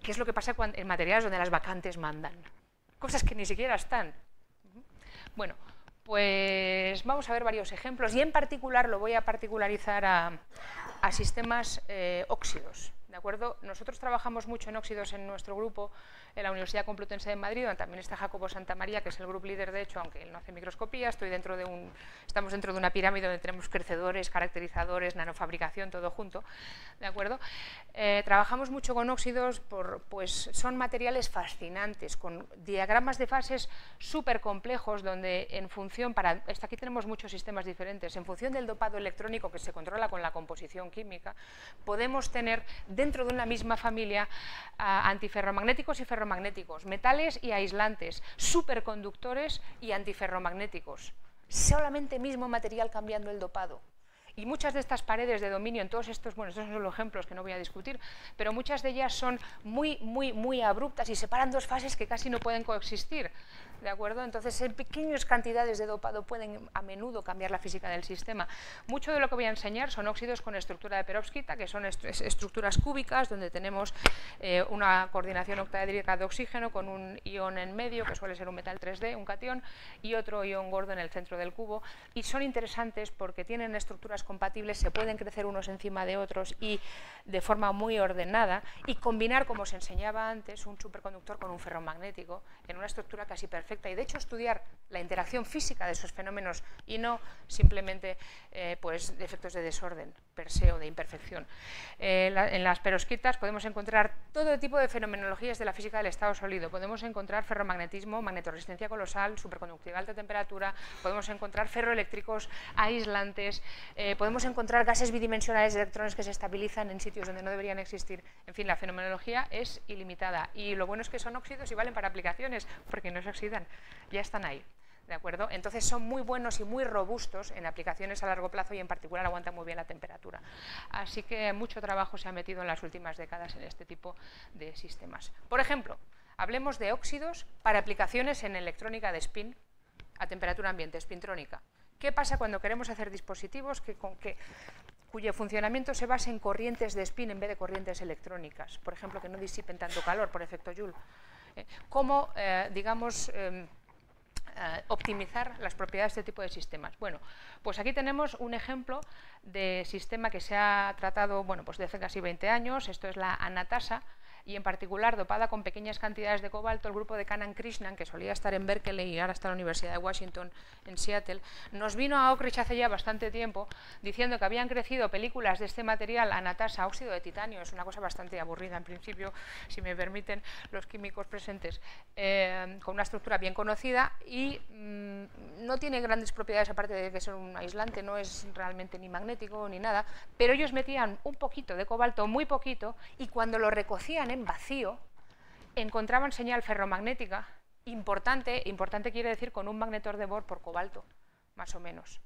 ¿Qué es lo que pasa en materiales donde las vacantes mandan? Cosas que ni siquiera están. Bueno, pues vamos a ver varios ejemplos y en particular lo voy a particularizar a, sistemas eh, óxidos. ¿De acuerdo? Nosotros trabajamos mucho en óxidos en nuestro grupo en la Universidad Complutense de Madrid, donde también está Jacobo Santamaría, que es el grupo líder, de hecho, aunque él no hace microscopía, estoy dentro de un, estamos dentro de una pirámide donde tenemos crecedores, caracterizadores, nanofabricación, todo junto. ¿De acuerdo? Eh, trabajamos mucho con óxidos, por, pues son materiales fascinantes, con diagramas de fases súper complejos, donde en función, para, hasta aquí tenemos muchos sistemas diferentes, en función del dopado electrónico que se controla con la composición química, podemos tener dentro de una misma familia antiferromagnéticos y ferromagnéticos, metales y aislantes, superconductores y antiferromagnéticos. Solamente mismo material cambiando el dopado. Y muchas de estas paredes de dominio, en todos estos, bueno, estos son los ejemplos que no voy a discutir, pero muchas de ellas son muy, muy, muy abruptas y separan dos fases que casi no pueden coexistir. ¿De acuerdo? Entonces, en pequeñas cantidades de dopado pueden a menudo cambiar la física del sistema. Mucho de lo que voy a enseñar son óxidos con estructura de perovskita, que son estructuras cúbicas, donde tenemos eh, una coordinación octaédrica de oxígeno con un ion en medio, que suele ser un metal 3D, un cation, y otro ion gordo en el centro del cubo. Y son interesantes porque tienen estructuras compatibles, se pueden crecer unos encima de otros y de forma muy ordenada, y combinar, como se enseñaba antes, un superconductor con un ferromagnético en una estructura casi perfecta, y de hecho estudiar la interacción física de esos fenómenos y no simplemente eh, pues, efectos de desorden per se o de imperfección. Eh, en las perosquitas podemos encontrar todo tipo de fenomenologías de la física del estado sólido. Podemos encontrar ferromagnetismo, magnetoresistencia colosal, superconductividad de alta temperatura, podemos encontrar ferroeléctricos, aislantes, eh, podemos encontrar gases bidimensionales de electrones que se estabilizan en sitios donde no deberían existir. En fin, la fenomenología es ilimitada y lo bueno es que son óxidos y valen para aplicaciones porque no se oxidan, ya están ahí. ¿De acuerdo? Entonces son muy buenos y muy robustos en aplicaciones a largo plazo y en particular aguantan muy bien la temperatura. Así que mucho trabajo se ha metido en las últimas décadas en este tipo de sistemas. Por ejemplo, hablemos de óxidos para aplicaciones en electrónica de spin a temperatura ambiente, spintrónica. ¿Qué pasa cuando queremos hacer dispositivos que, cuyo funcionamiento se base en corrientes de spin en vez de corrientes electrónicas? Por ejemplo, que no disipen tanto calor por efecto Joule. Eh, ¿Cómo, eh, digamos, em, eh, optimizar las propiedades de este tipo de sistemas. Bueno, pues aquí tenemos un ejemplo de sistema que se ha tratado bueno, pues desde hace casi 20 años, esto es la anatasa, y en particular dopada con pequeñas cantidades de cobalto, el grupo de Kanan Krishnan, que solía estar en Berkeley y ahora está en la Universidad de Washington en Seattle, nos vino a Oak Ridge hace ya bastante tiempo diciendo que habían crecido películas de este material anatasa, óxido de titanio, es una cosa bastante aburrida en principio, si me permiten los químicos presentes, eh, con una estructura bien conocida y mm, no tiene grandes propiedades aparte de que es un aislante, no es realmente ni magnético ni nada, pero ellos metían un poquito de cobalto, muy poquito, y cuando lo recocían en vacío, encontraban señal ferromagnética importante, importante quiere decir con un magnetor de Bohr por cobalto, más o menos.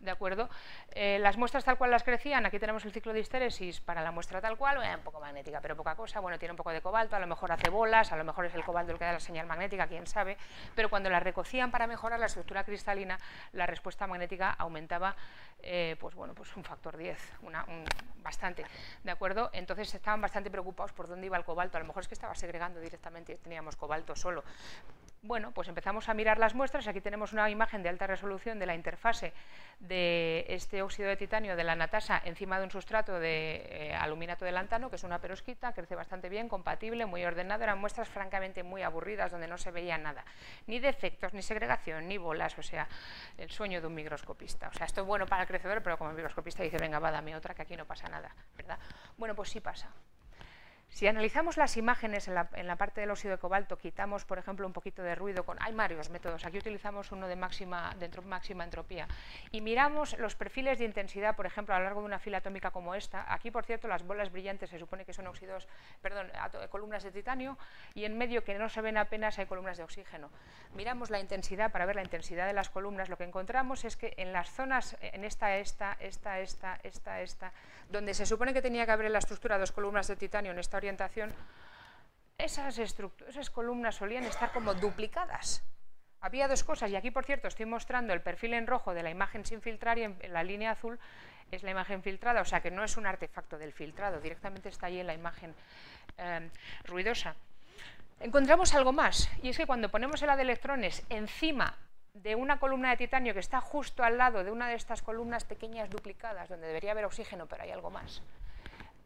¿De acuerdo? Eh, las muestras tal cual las crecían, aquí tenemos el ciclo de histéresis para la muestra tal cual, un poco magnética, pero poca cosa, bueno, tiene un poco de cobalto, a lo mejor hace bolas, a lo mejor es el cobalto el que da la señal magnética, quién sabe, pero cuando las recocían para mejorar la estructura cristalina, la respuesta magnética aumentaba, eh, pues bueno, pues un factor 10, una, bastante, ¿de acuerdo? Entonces estaban bastante preocupados por dónde iba el cobalto, a lo mejor es que estaba segregando directamente, teníamos cobalto solo, bueno, pues empezamos a mirar las muestras. Aquí tenemos una imagen de alta resolución de la interfase este óxido de titanio de la natasa encima de un sustrato de eh, aluminato de lantano, que es una perosquita, crece bastante bien, compatible, muy ordenado. Eran muestras francamente muy aburridas, donde no se veía nada, ni defectos, ni segregación, ni bolas, o sea, el sueño de un microscopista. O sea, esto es bueno para el crecedor, pero como el microscopista dice, venga, va, dame otra, que aquí no pasa nada, ¿verdad? Bueno, pues sí pasa. Si analizamos las imágenes en la, parte del óxido de cobalto, quitamos, por ejemplo, un poquito de ruido con... Hay varios métodos, aquí utilizamos uno de máxima, de máxima entropía. Y miramos los perfiles de intensidad, por ejemplo, a lo largo de una fila atómica como esta. Aquí, por cierto, las bolas brillantes se supone que son óxidos, perdón, columnas de titanio, y en medio, que no se ven apenas, hay columnas de oxígeno. Miramos la intensidad para ver la intensidad de las columnas. Lo que encontramos es que en las zonas, en esta, esta, esta, esta, esta, esta, donde se supone que tenía que haber la estructura dos columnas de titanio en esta esas, esas columnas solían estar como duplicadas. Había dos cosas, y aquí por cierto estoy mostrando el perfil en rojo de la imagen sin filtrar y en, la línea azul es la imagen filtrada, o sea que no es un artefacto del filtrado, directamente está ahí en la imagen eh, ruidosa. Encontramos algo más, y es que cuando ponemos el haz de electrones encima de una columna de titanio que está justo al lado de una de estas columnas pequeñas duplicadas, donde debería haber oxígeno, pero hay algo más,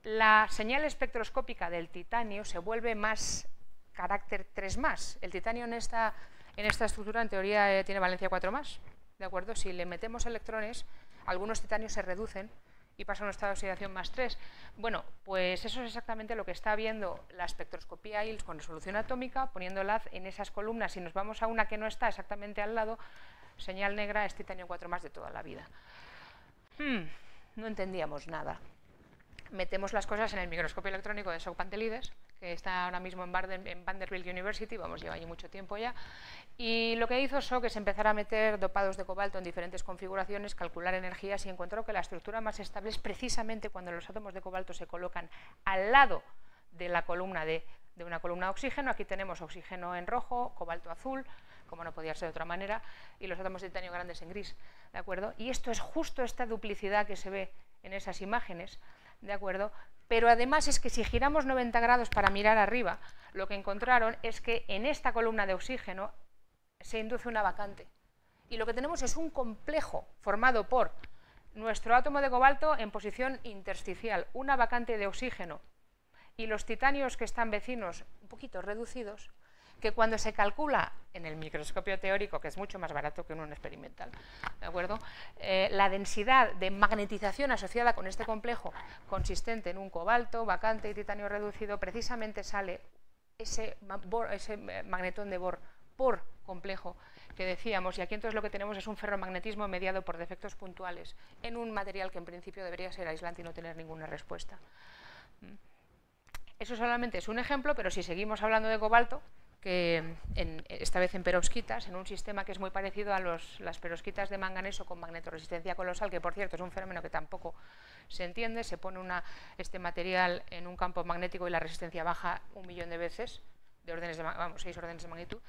la señal espectroscópica del titanio se vuelve más carácter 3 más. El titanio en esta, estructura en teoría eh, tiene valencia 4 más. ¿De acuerdo? Si le metemos electrones, algunos titanios se reducen y pasan a un estado de oxidación más 3. Bueno, pues eso es exactamente lo que está viendo la espectroscopía ILS con resolución atómica, poniendo haz en esas columnas. Si nos vamos a una que no está exactamente al lado, señal negra es titanio 4 más de toda la vida. Hmm, no entendíamos nada metemos las cosas en el microscopio electrónico de Sok Pantelides, que está ahora mismo en, Vanderbilt University, vamos, lleva allí mucho tiempo ya, y lo que hizo Sok es empezar a meter dopados de cobalto en diferentes configuraciones, calcular energías y encontró que la estructura más estable es precisamente cuando los átomos de cobalto se colocan al lado de la columna de, de una columna de oxígeno, aquí tenemos oxígeno en rojo, cobalto azul, como no podía ser de otra manera, y los átomos de titanio grandes en gris, ¿de acuerdo? Y esto es justo esta duplicidad que se ve en esas imágenes, ¿de acuerdo? Pero además es que si giramos 90 grados para mirar arriba, lo que encontraron es que en esta columna de oxígeno se induce una vacante. Y lo que tenemos es un complejo formado por nuestro átomo de cobalto en posición intersticial, una vacante de oxígeno y los titanios que están vecinos un poquito reducidos, que cuando se calcula en el microscopio teórico, que es mucho más barato que en un experimental, ¿de acuerdo? Eh, la densidad de magnetización asociada con este complejo, consistente en un cobalto, vacante y titanio reducido, precisamente sale ese, ese magnetón de Bohr por complejo que decíamos, y aquí entonces lo que tenemos es un ferromagnetismo mediado por defectos puntuales en un material que en principio debería ser aislante y no tener ninguna respuesta. ¿Mm? Eso solamente es un ejemplo, pero si seguimos hablando de cobalto, que esta vez en perovskitas, en un sistema que es muy parecido a las perovskitas de manganeso con magnetoresistencia colosal, que por cierto es un fenómeno que tampoco se entiende, se pone este material en un campo magnético y la resistencia baja un millón de veces, de órdenes de, vamos, seis órdenes de magnitud,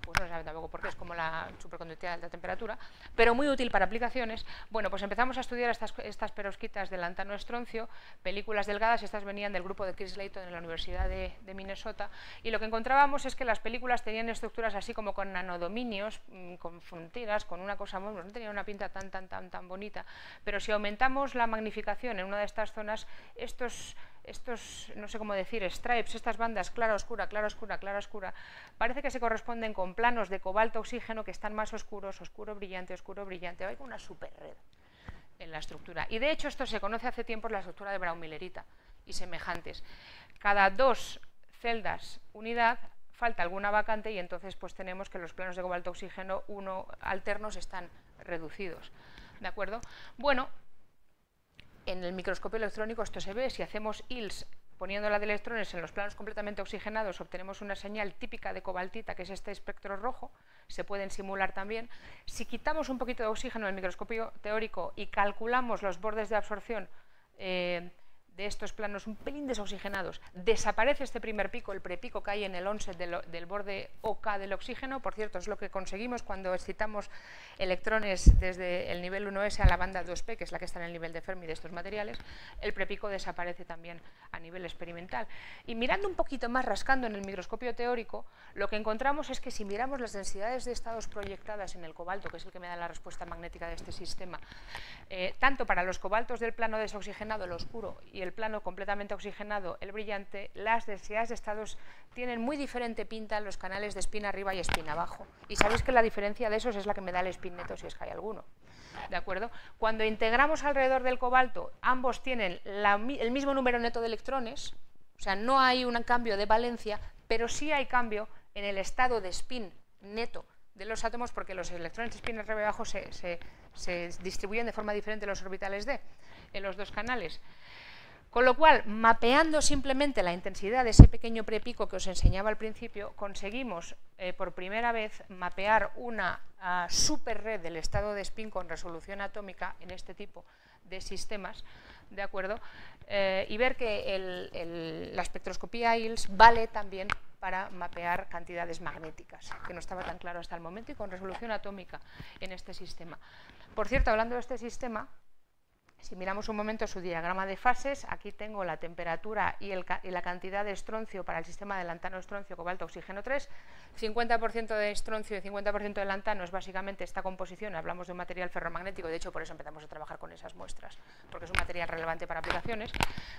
pues no se sabe tampoco por qué, es como la superconductividad de alta temperatura, pero muy útil para aplicaciones. Bueno, pues empezamos a estudiar estas, estas perosquitas del lantano estroncio, películas delgadas, estas venían del grupo de Chris Layton en la Universidad de, Minnesota, y lo que encontrábamos es que las películas tenían estructuras así como con nanodominios, mm, con fronteras, con una cosa muy... no tenía una pinta tan, tan, tan, tan bonita, pero si aumentamos la magnificación en una de estas zonas, estos estos, no sé cómo decir, stripes, estas bandas clara, oscura, clara, oscura, clara, oscura, parece que se corresponden con planos de cobalto oxígeno que están más oscuros, oscuro, brillante, oscuro, brillante. Hay una super red en la estructura. Y de hecho esto se conoce hace tiempo la estructura de Braun-Millerita y semejantes. Cada dos celdas unidad falta alguna vacante y entonces pues tenemos que los planos de cobalto oxígeno uno alternos están reducidos. ¿De acuerdo? Bueno, en el microscopio electrónico esto se ve, si hacemos ILS poniendo la de electrones en los planos completamente oxigenados obtenemos una señal típica de cobaltita, que es este espectro rojo, se pueden simular también. Si quitamos un poquito de oxígeno en el microscopio teórico y calculamos los bordes de absorción eh, de estos planos un pelín desoxigenados, desaparece este primer pico, el prepico que hay en el onset del, borde OK del oxígeno, por cierto, es lo que conseguimos cuando excitamos electrones desde el nivel 1s a la banda 2p, que es la que está en el nivel de Fermi de estos materiales, el prepico desaparece también a nivel experimental. Y mirando un poquito más, rascando en el microscopio teórico, lo que encontramos es que si miramos las densidades de estados proyectadas en el cobalto, que es el que me da la respuesta magnética de este sistema, eh, tanto para los cobaltos del plano desoxigenado, el oscuro, y el plano completamente oxigenado, el brillante, las densidades de estados tienen muy diferente pinta en los canales de espina arriba y espina abajo. Y sabéis que la diferencia de esos es la que me da el spin neto si es que hay alguno. ¿De acuerdo? Cuando integramos alrededor del cobalto, ambos tienen el mismo número neto de electrones, O sea, no hay un cambio de valencia, pero sí hay cambio en el estado de spin neto de los átomos porque los electrones de spin arriba y abajo se, se distribuyen de forma diferente en los orbitales d en los dos canales. Con lo cual, mapeando simplemente la intensidad de ese pequeño prepico que os enseñaba al principio, conseguimos eh, por primera vez mapear una uh, super red del estado de spin con resolución atómica en este tipo de sistemas, ¿de acuerdo? Eh, y ver que la espectroscopía ILS vale también para mapear cantidades magnéticas, que no estaba tan claro hasta el momento, y con resolución atómica en este sistema. Por cierto, hablando de este sistema, si miramos un momento su diagrama de fases, aquí tengo la temperatura y, la cantidad de estroncio para el sistema de lantano, estroncio, cobalto, oxígeno 3. 50% de estroncio y 50% de lantano es básicamente esta composición. Hablamos de un material ferromagnético, de hecho por eso empezamos a trabajar con esas muestras, porque es un material relevante para aplicaciones.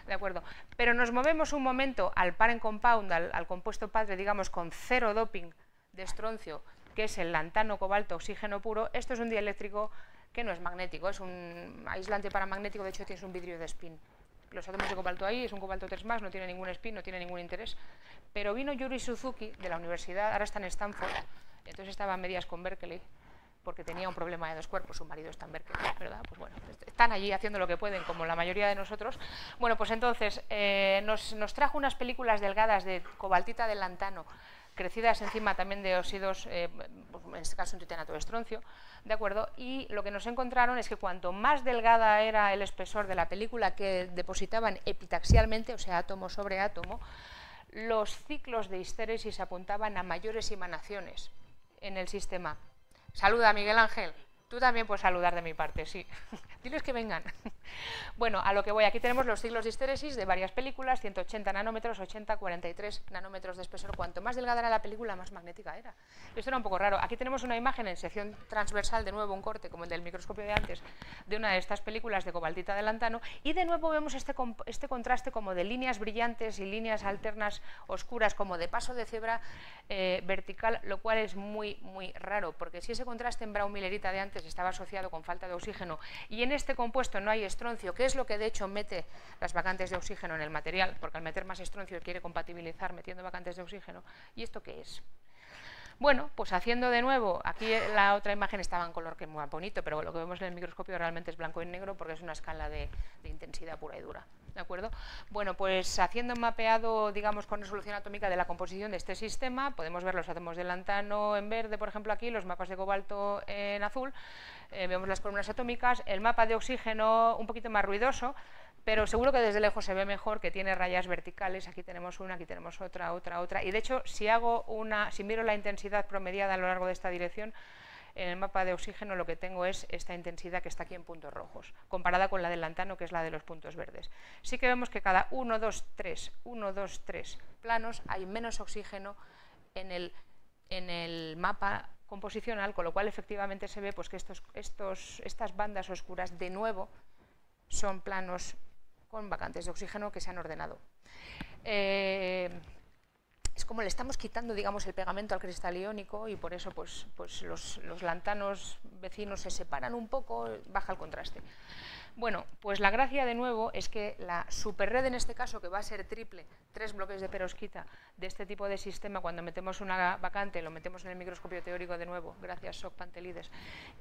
¿de acuerdo? Pero nos movemos un momento al parent compound, al, al compuesto padre, digamos, con cero doping de estroncio, que es el lantano, cobalto, oxígeno puro. Esto es un dieléctrico que no es magnético, es un aislante paramagnético, de hecho tienes un vidrio de spin. Los átomos de cobalto ahí, es un cobalto 3+, no tiene ningún spin, no tiene ningún interés. Pero vino Yuri Suzuki de la universidad, ahora está en Stanford, entonces estaba a medias con Berkeley, porque tenía un problema de dos cuerpos, su marido está en Berkeley, ¿verdad? Pues bueno, están allí haciendo lo que pueden, como la mayoría de nosotros. Bueno, pues entonces eh, nos, nos, trajo unas películas delgadas de cobaltita de lantano, crecidas encima también de óxidos, eh, en este caso un titanato de estroncio, ¿de acuerdo? Y lo que nos encontraron es que cuanto más delgada era el espesor de la película que depositaban epitaxialmente, o sea, átomo sobre átomo, los ciclos de histéresis apuntaban a mayores emanaciones en el sistema. Saluda, Miguel Ángel. Tú también puedes saludar de mi parte, sí. Diles que vengan. bueno, a lo que voy, aquí tenemos los ciclos de histéresis de varias películas, 180 nanómetros, 80, 43 nanómetros de espesor. Cuanto más delgada era la película, más magnética era. Esto era un poco raro. Aquí tenemos una imagen en sección transversal, de nuevo un corte, como el del microscopio de antes, de una de estas películas de cobaltita de lantano, y de nuevo vemos este, este contraste como de líneas brillantes y líneas alternas oscuras, como de paso de cebra eh, vertical, lo cual es muy, muy raro, porque si ese contraste en Braun-Millerita de antes estaba asociado con falta de oxígeno y en este compuesto no hay estroncio, que es lo que de hecho mete las vacantes de oxígeno en el material, porque al meter más estroncio quiere compatibilizar metiendo vacantes de oxígeno. ¿Y esto qué es? Bueno, pues haciendo de nuevo, aquí la otra imagen estaba en color que es muy bonito, pero lo que vemos en el microscopio realmente es blanco y negro porque es una escala de, intensidad pura y dura. ¿De acuerdo? Bueno, pues haciendo un mapeado, digamos, con resolución atómica de la composición de este sistema, podemos ver los átomos de lantano en verde, por ejemplo, aquí, los mapas de cobalto en azul, eh, vemos las columnas atómicas, el mapa de oxígeno un poquito más ruidoso, pero seguro que desde lejos se ve mejor, que tiene rayas verticales, aquí tenemos una, aquí tenemos otra, otra, otra, y de hecho, si hago una, si miro la intensidad promediada a lo largo de esta dirección, en el mapa de oxígeno lo que tengo es esta intensidad que está aquí en puntos rojos, comparada con la del lantano, que es la de los puntos verdes. Sí que vemos que cada 1, 2, 3, 1, 2, 3 planos hay menos oxígeno en el, en el mapa composicional, con lo cual efectivamente se ve pues, que estos, estos, estas bandas oscuras de nuevo son planos con vacantes de oxígeno que se han ordenado. Eh, es como le estamos quitando, digamos, el pegamento al cristal iónico y por eso pues, pues los, los lantanos vecinos se separan un poco, baja el contraste. Bueno, pues la gracia de nuevo es que la superred en este caso, que va a ser triple, tres bloques de perosquita de este tipo de sistema, cuando metemos una vacante, lo metemos en el microscopio teórico de nuevo, gracias Soc Pantelides,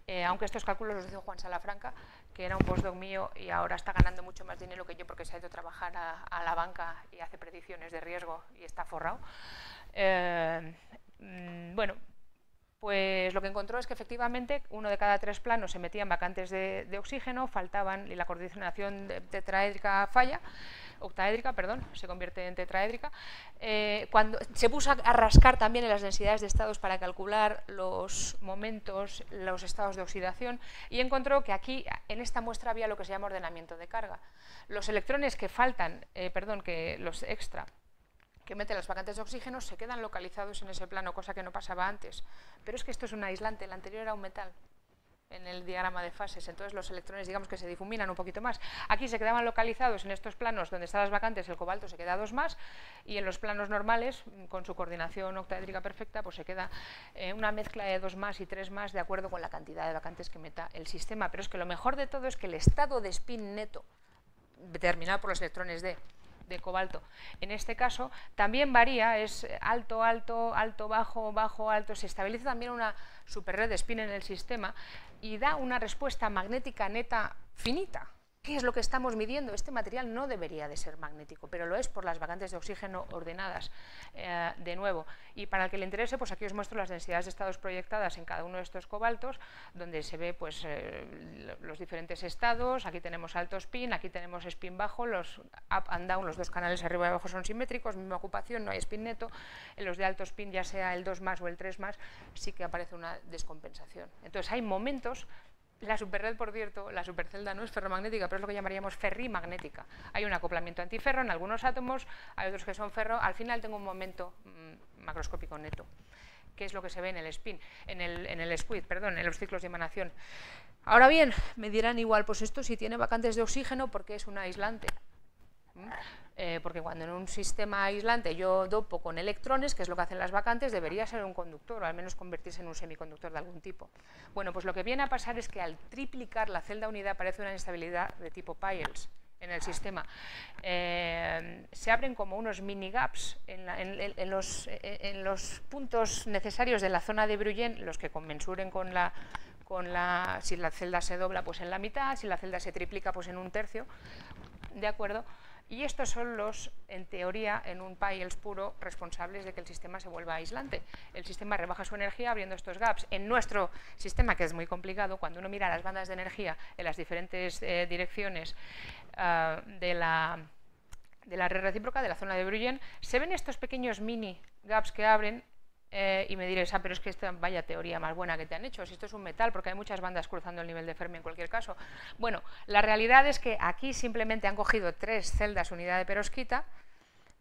eh, aunque estos cálculos los hizo Juan Salafranca, que era un postdoc mío y ahora está ganando mucho más dinero que yo porque se ha ido a trabajar a, la banca y hace predicciones de riesgo y está forrado. Eh, mm, bueno, pues lo que encontró es que efectivamente uno de cada tres planos se metían vacantes de, oxígeno, faltaban y la coordinación tetraédrica falla, octaédrica, perdón, se convierte en tetraédrica. Eh, cuando se puso a rascar también en las densidades de estados para calcular los momentos, los estados de oxidación y encontró que aquí en esta muestra había lo que se llama ordenamiento de carga. Los electrones que faltan, eh, perdón, que los extra que mete las vacantes de oxígeno se quedan localizados en ese plano, cosa que no pasaba antes. Pero es que esto es un aislante, el anterior era un metal en el diagrama de fases, entonces los electrones digamos que se difuminan un poquito más. Aquí se quedaban localizados en estos planos donde están las vacantes, el cobalto se queda dos más, y en los planos normales, con su coordinación octaédrica perfecta, pues se queda eh, una mezcla de dos más y tres más de acuerdo con la cantidad de vacantes que meta el sistema. Pero es que lo mejor de todo es que el estado de spin neto, determinado por los electrones D, de cobalto. En este caso también varía, es alto, alto, alto, bajo, bajo, alto, se estabiliza también una superred de spin en el sistema y da una respuesta magnética neta finita. ¿Qué es lo que estamos midiendo? Este material no debería de ser magnético, pero lo es por las vacantes de oxígeno ordenadas eh, de nuevo. Y para el que le interese, pues aquí os muestro las densidades de estados proyectadas en cada uno de estos cobaltos, donde se ve pues, eh, los diferentes estados. Aquí tenemos alto spin, aquí tenemos spin bajo, los up and down, los dos canales arriba y abajo son simétricos, misma ocupación, no hay spin neto. En los de alto spin, ya sea el 2 más o el 3 más, sí que aparece una descompensación. Entonces hay momentos la superred, por cierto, la supercelda no es ferromagnética, pero es lo que llamaríamos ferrimagnética. Hay un acoplamiento antiferro en algunos átomos, hay otros que son ferro. Al final tengo un momento mm, macroscópico neto, que es lo que se ve en el spin, en el, en el squid, perdón, en los ciclos de emanación. Ahora bien, me dirán igual, pues esto si tiene vacantes de oxígeno, porque es un aislante. Eh, porque cuando en un sistema aislante yo dopo con electrones, que es lo que hacen las vacantes, debería ser un conductor, o al menos convertirse en un semiconductor de algún tipo. Bueno, pues lo que viene a pasar es que al triplicar la celda unidad aparece una inestabilidad de tipo Piles en el sistema. Eh, se abren como unos mini gaps en, los, en, los, puntos necesarios de la zona de Bruyén, los que conmensuren con la, con la, si la celda se dobla, pues en la mitad, si la celda se triplica, pues en un tercio, ¿de acuerdo?, y estos son los, en teoría, en un PILS puro, responsables de que el sistema se vuelva aislante. El sistema rebaja su energía abriendo estos gaps. En nuestro sistema, que es muy complicado, cuando uno mira las bandas de energía en las diferentes eh, direcciones ah, de la de la red recíproca, de la zona de Bruyén, se ven estos pequeños mini gaps que abren eh, y me diréis, ah, pero es que esta vaya teoría más buena que te han hecho, si esto es un metal, porque hay muchas bandas cruzando el nivel de Fermi en cualquier caso. Bueno, la realidad es que aquí simplemente han cogido tres celdas unidad de perosquita,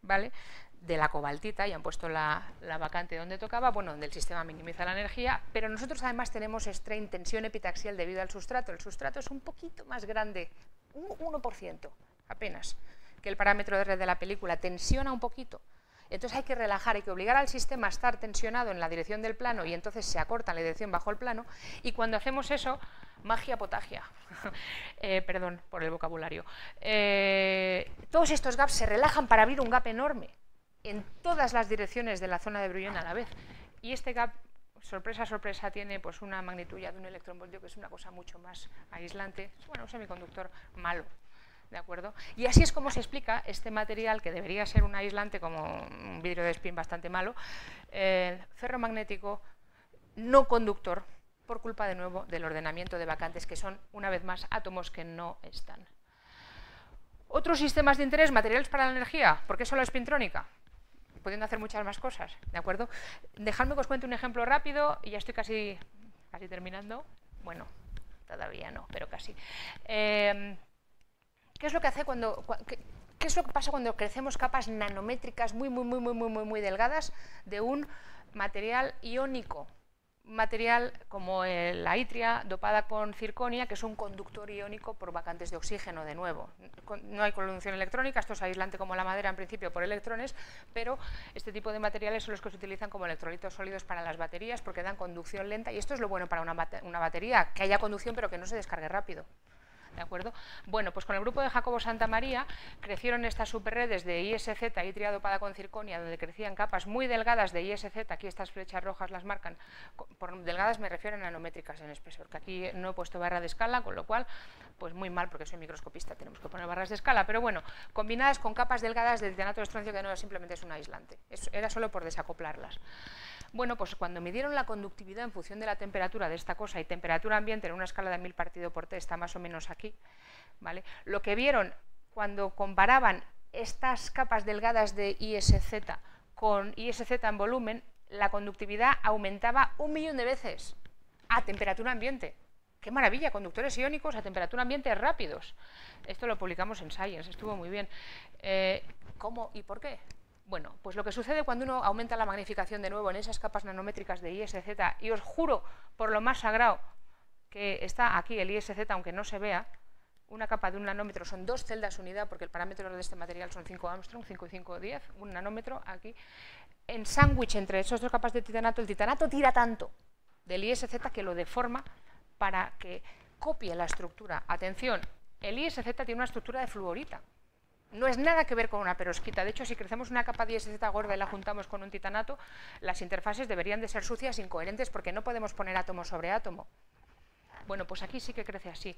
¿vale?, de la cobaltita y han puesto la, vacante donde tocaba, bueno, donde el sistema minimiza la energía, pero nosotros además tenemos strain tensión epitaxial debido al sustrato. El sustrato es un poquito más grande, un 1% apenas, que el parámetro de red de la película, tensiona un poquito. Entonces hay que relajar, hay que obligar al sistema a estar tensionado en la dirección del plano y entonces se acorta la dirección bajo el plano. Y cuando hacemos eso, magia potagia, eh, perdón por el vocabulario, eh, todos estos gaps se relajan para abrir un gap enorme en todas las direcciones de la zona de Bruyén a la vez. Y este gap sorpresa, sorpresa, tiene pues una magnitud ya de un electronvoltio que es una cosa mucho más aislante, bueno, un semiconductor malo, ¿de acuerdo? Y así es como se explica este material, que debería ser un aislante como un vidrio de spin bastante malo, eh, ferromagnético, no conductor, por culpa de nuevo del ordenamiento de vacantes, que son, una vez más, átomos que no están. Otros sistemas de interés, materiales para la energía, ¿por qué solo espintrónica? Pudiendo hacer muchas más cosas, ¿de acuerdo? Dejadme que os cuente un ejemplo rápido y ya estoy casi, casi terminando. Bueno, todavía no, pero casi. Eh, ¿Qué es lo que hace cuando, qué, es lo que pasa cuando crecemos capas nanométricas muy, muy, muy, muy, muy, muy, muy delgadas de un material iónico? material como la itria dopada con circonia, que es un conductor iónico por vacantes de oxígeno, de nuevo. No hay conducción electrónica, esto es aislante como la madera en principio por electrones, pero este tipo de materiales son los que se utilizan como electrolitos sólidos para las baterías porque dan conducción lenta y esto es lo bueno para una, una batería, que haya conducción pero que no se descargue rápido. ¿De acuerdo? Bueno, pues con el grupo de Jacobo Santa María crecieron estas superredes de ISZ, y triadopada con circonia, donde crecían capas muy delgadas de ISZ, aquí estas flechas rojas las marcan, por delgadas me refiero a nanométricas en espesor, que aquí no he puesto barra de escala, con lo cual, pues muy mal, porque soy microscopista, tenemos que poner barras de escala, pero bueno, combinadas con capas delgadas de titanato de estroncio, que no simplemente es un aislante, era solo por desacoplarlas. Bueno, pues cuando midieron la conductividad en función de la temperatura de esta cosa y temperatura ambiente en una escala de 1000 partido por T, está más o menos aquí, ¿vale? Lo que vieron cuando comparaban estas capas delgadas de ISZ con ISZ en volumen, la conductividad aumentaba un millón de veces a temperatura ambiente. ¡Qué maravilla! Conductores iónicos a temperatura ambiente rápidos. Esto lo publicamos en Science, estuvo muy bien. Eh, ¿Cómo y por qué? Bueno, pues lo que sucede cuando uno aumenta la magnificación de nuevo en esas capas nanométricas de ISZ, y os juro por lo más sagrado que está aquí el ISZ, aunque no se vea, una capa de un nanómetro son dos celdas unidad, porque el parámetro de este material son 5 Armstrong, 5 y 5, 10, un nanómetro aquí. En sándwich entre esas dos capas de titanato, el titanato tira tanto del ISZ que lo deforma para que copie la estructura. Atención, el ISZ tiene una estructura de fluorita, No es nada que ver con una perosquita. De hecho, si crecemos una capa 10Z gorda y la juntamos con un titanato, las interfaces deberían de ser sucias, incoherentes, porque no podemos poner átomo sobre átomo. Bueno, pues aquí sí que crece así.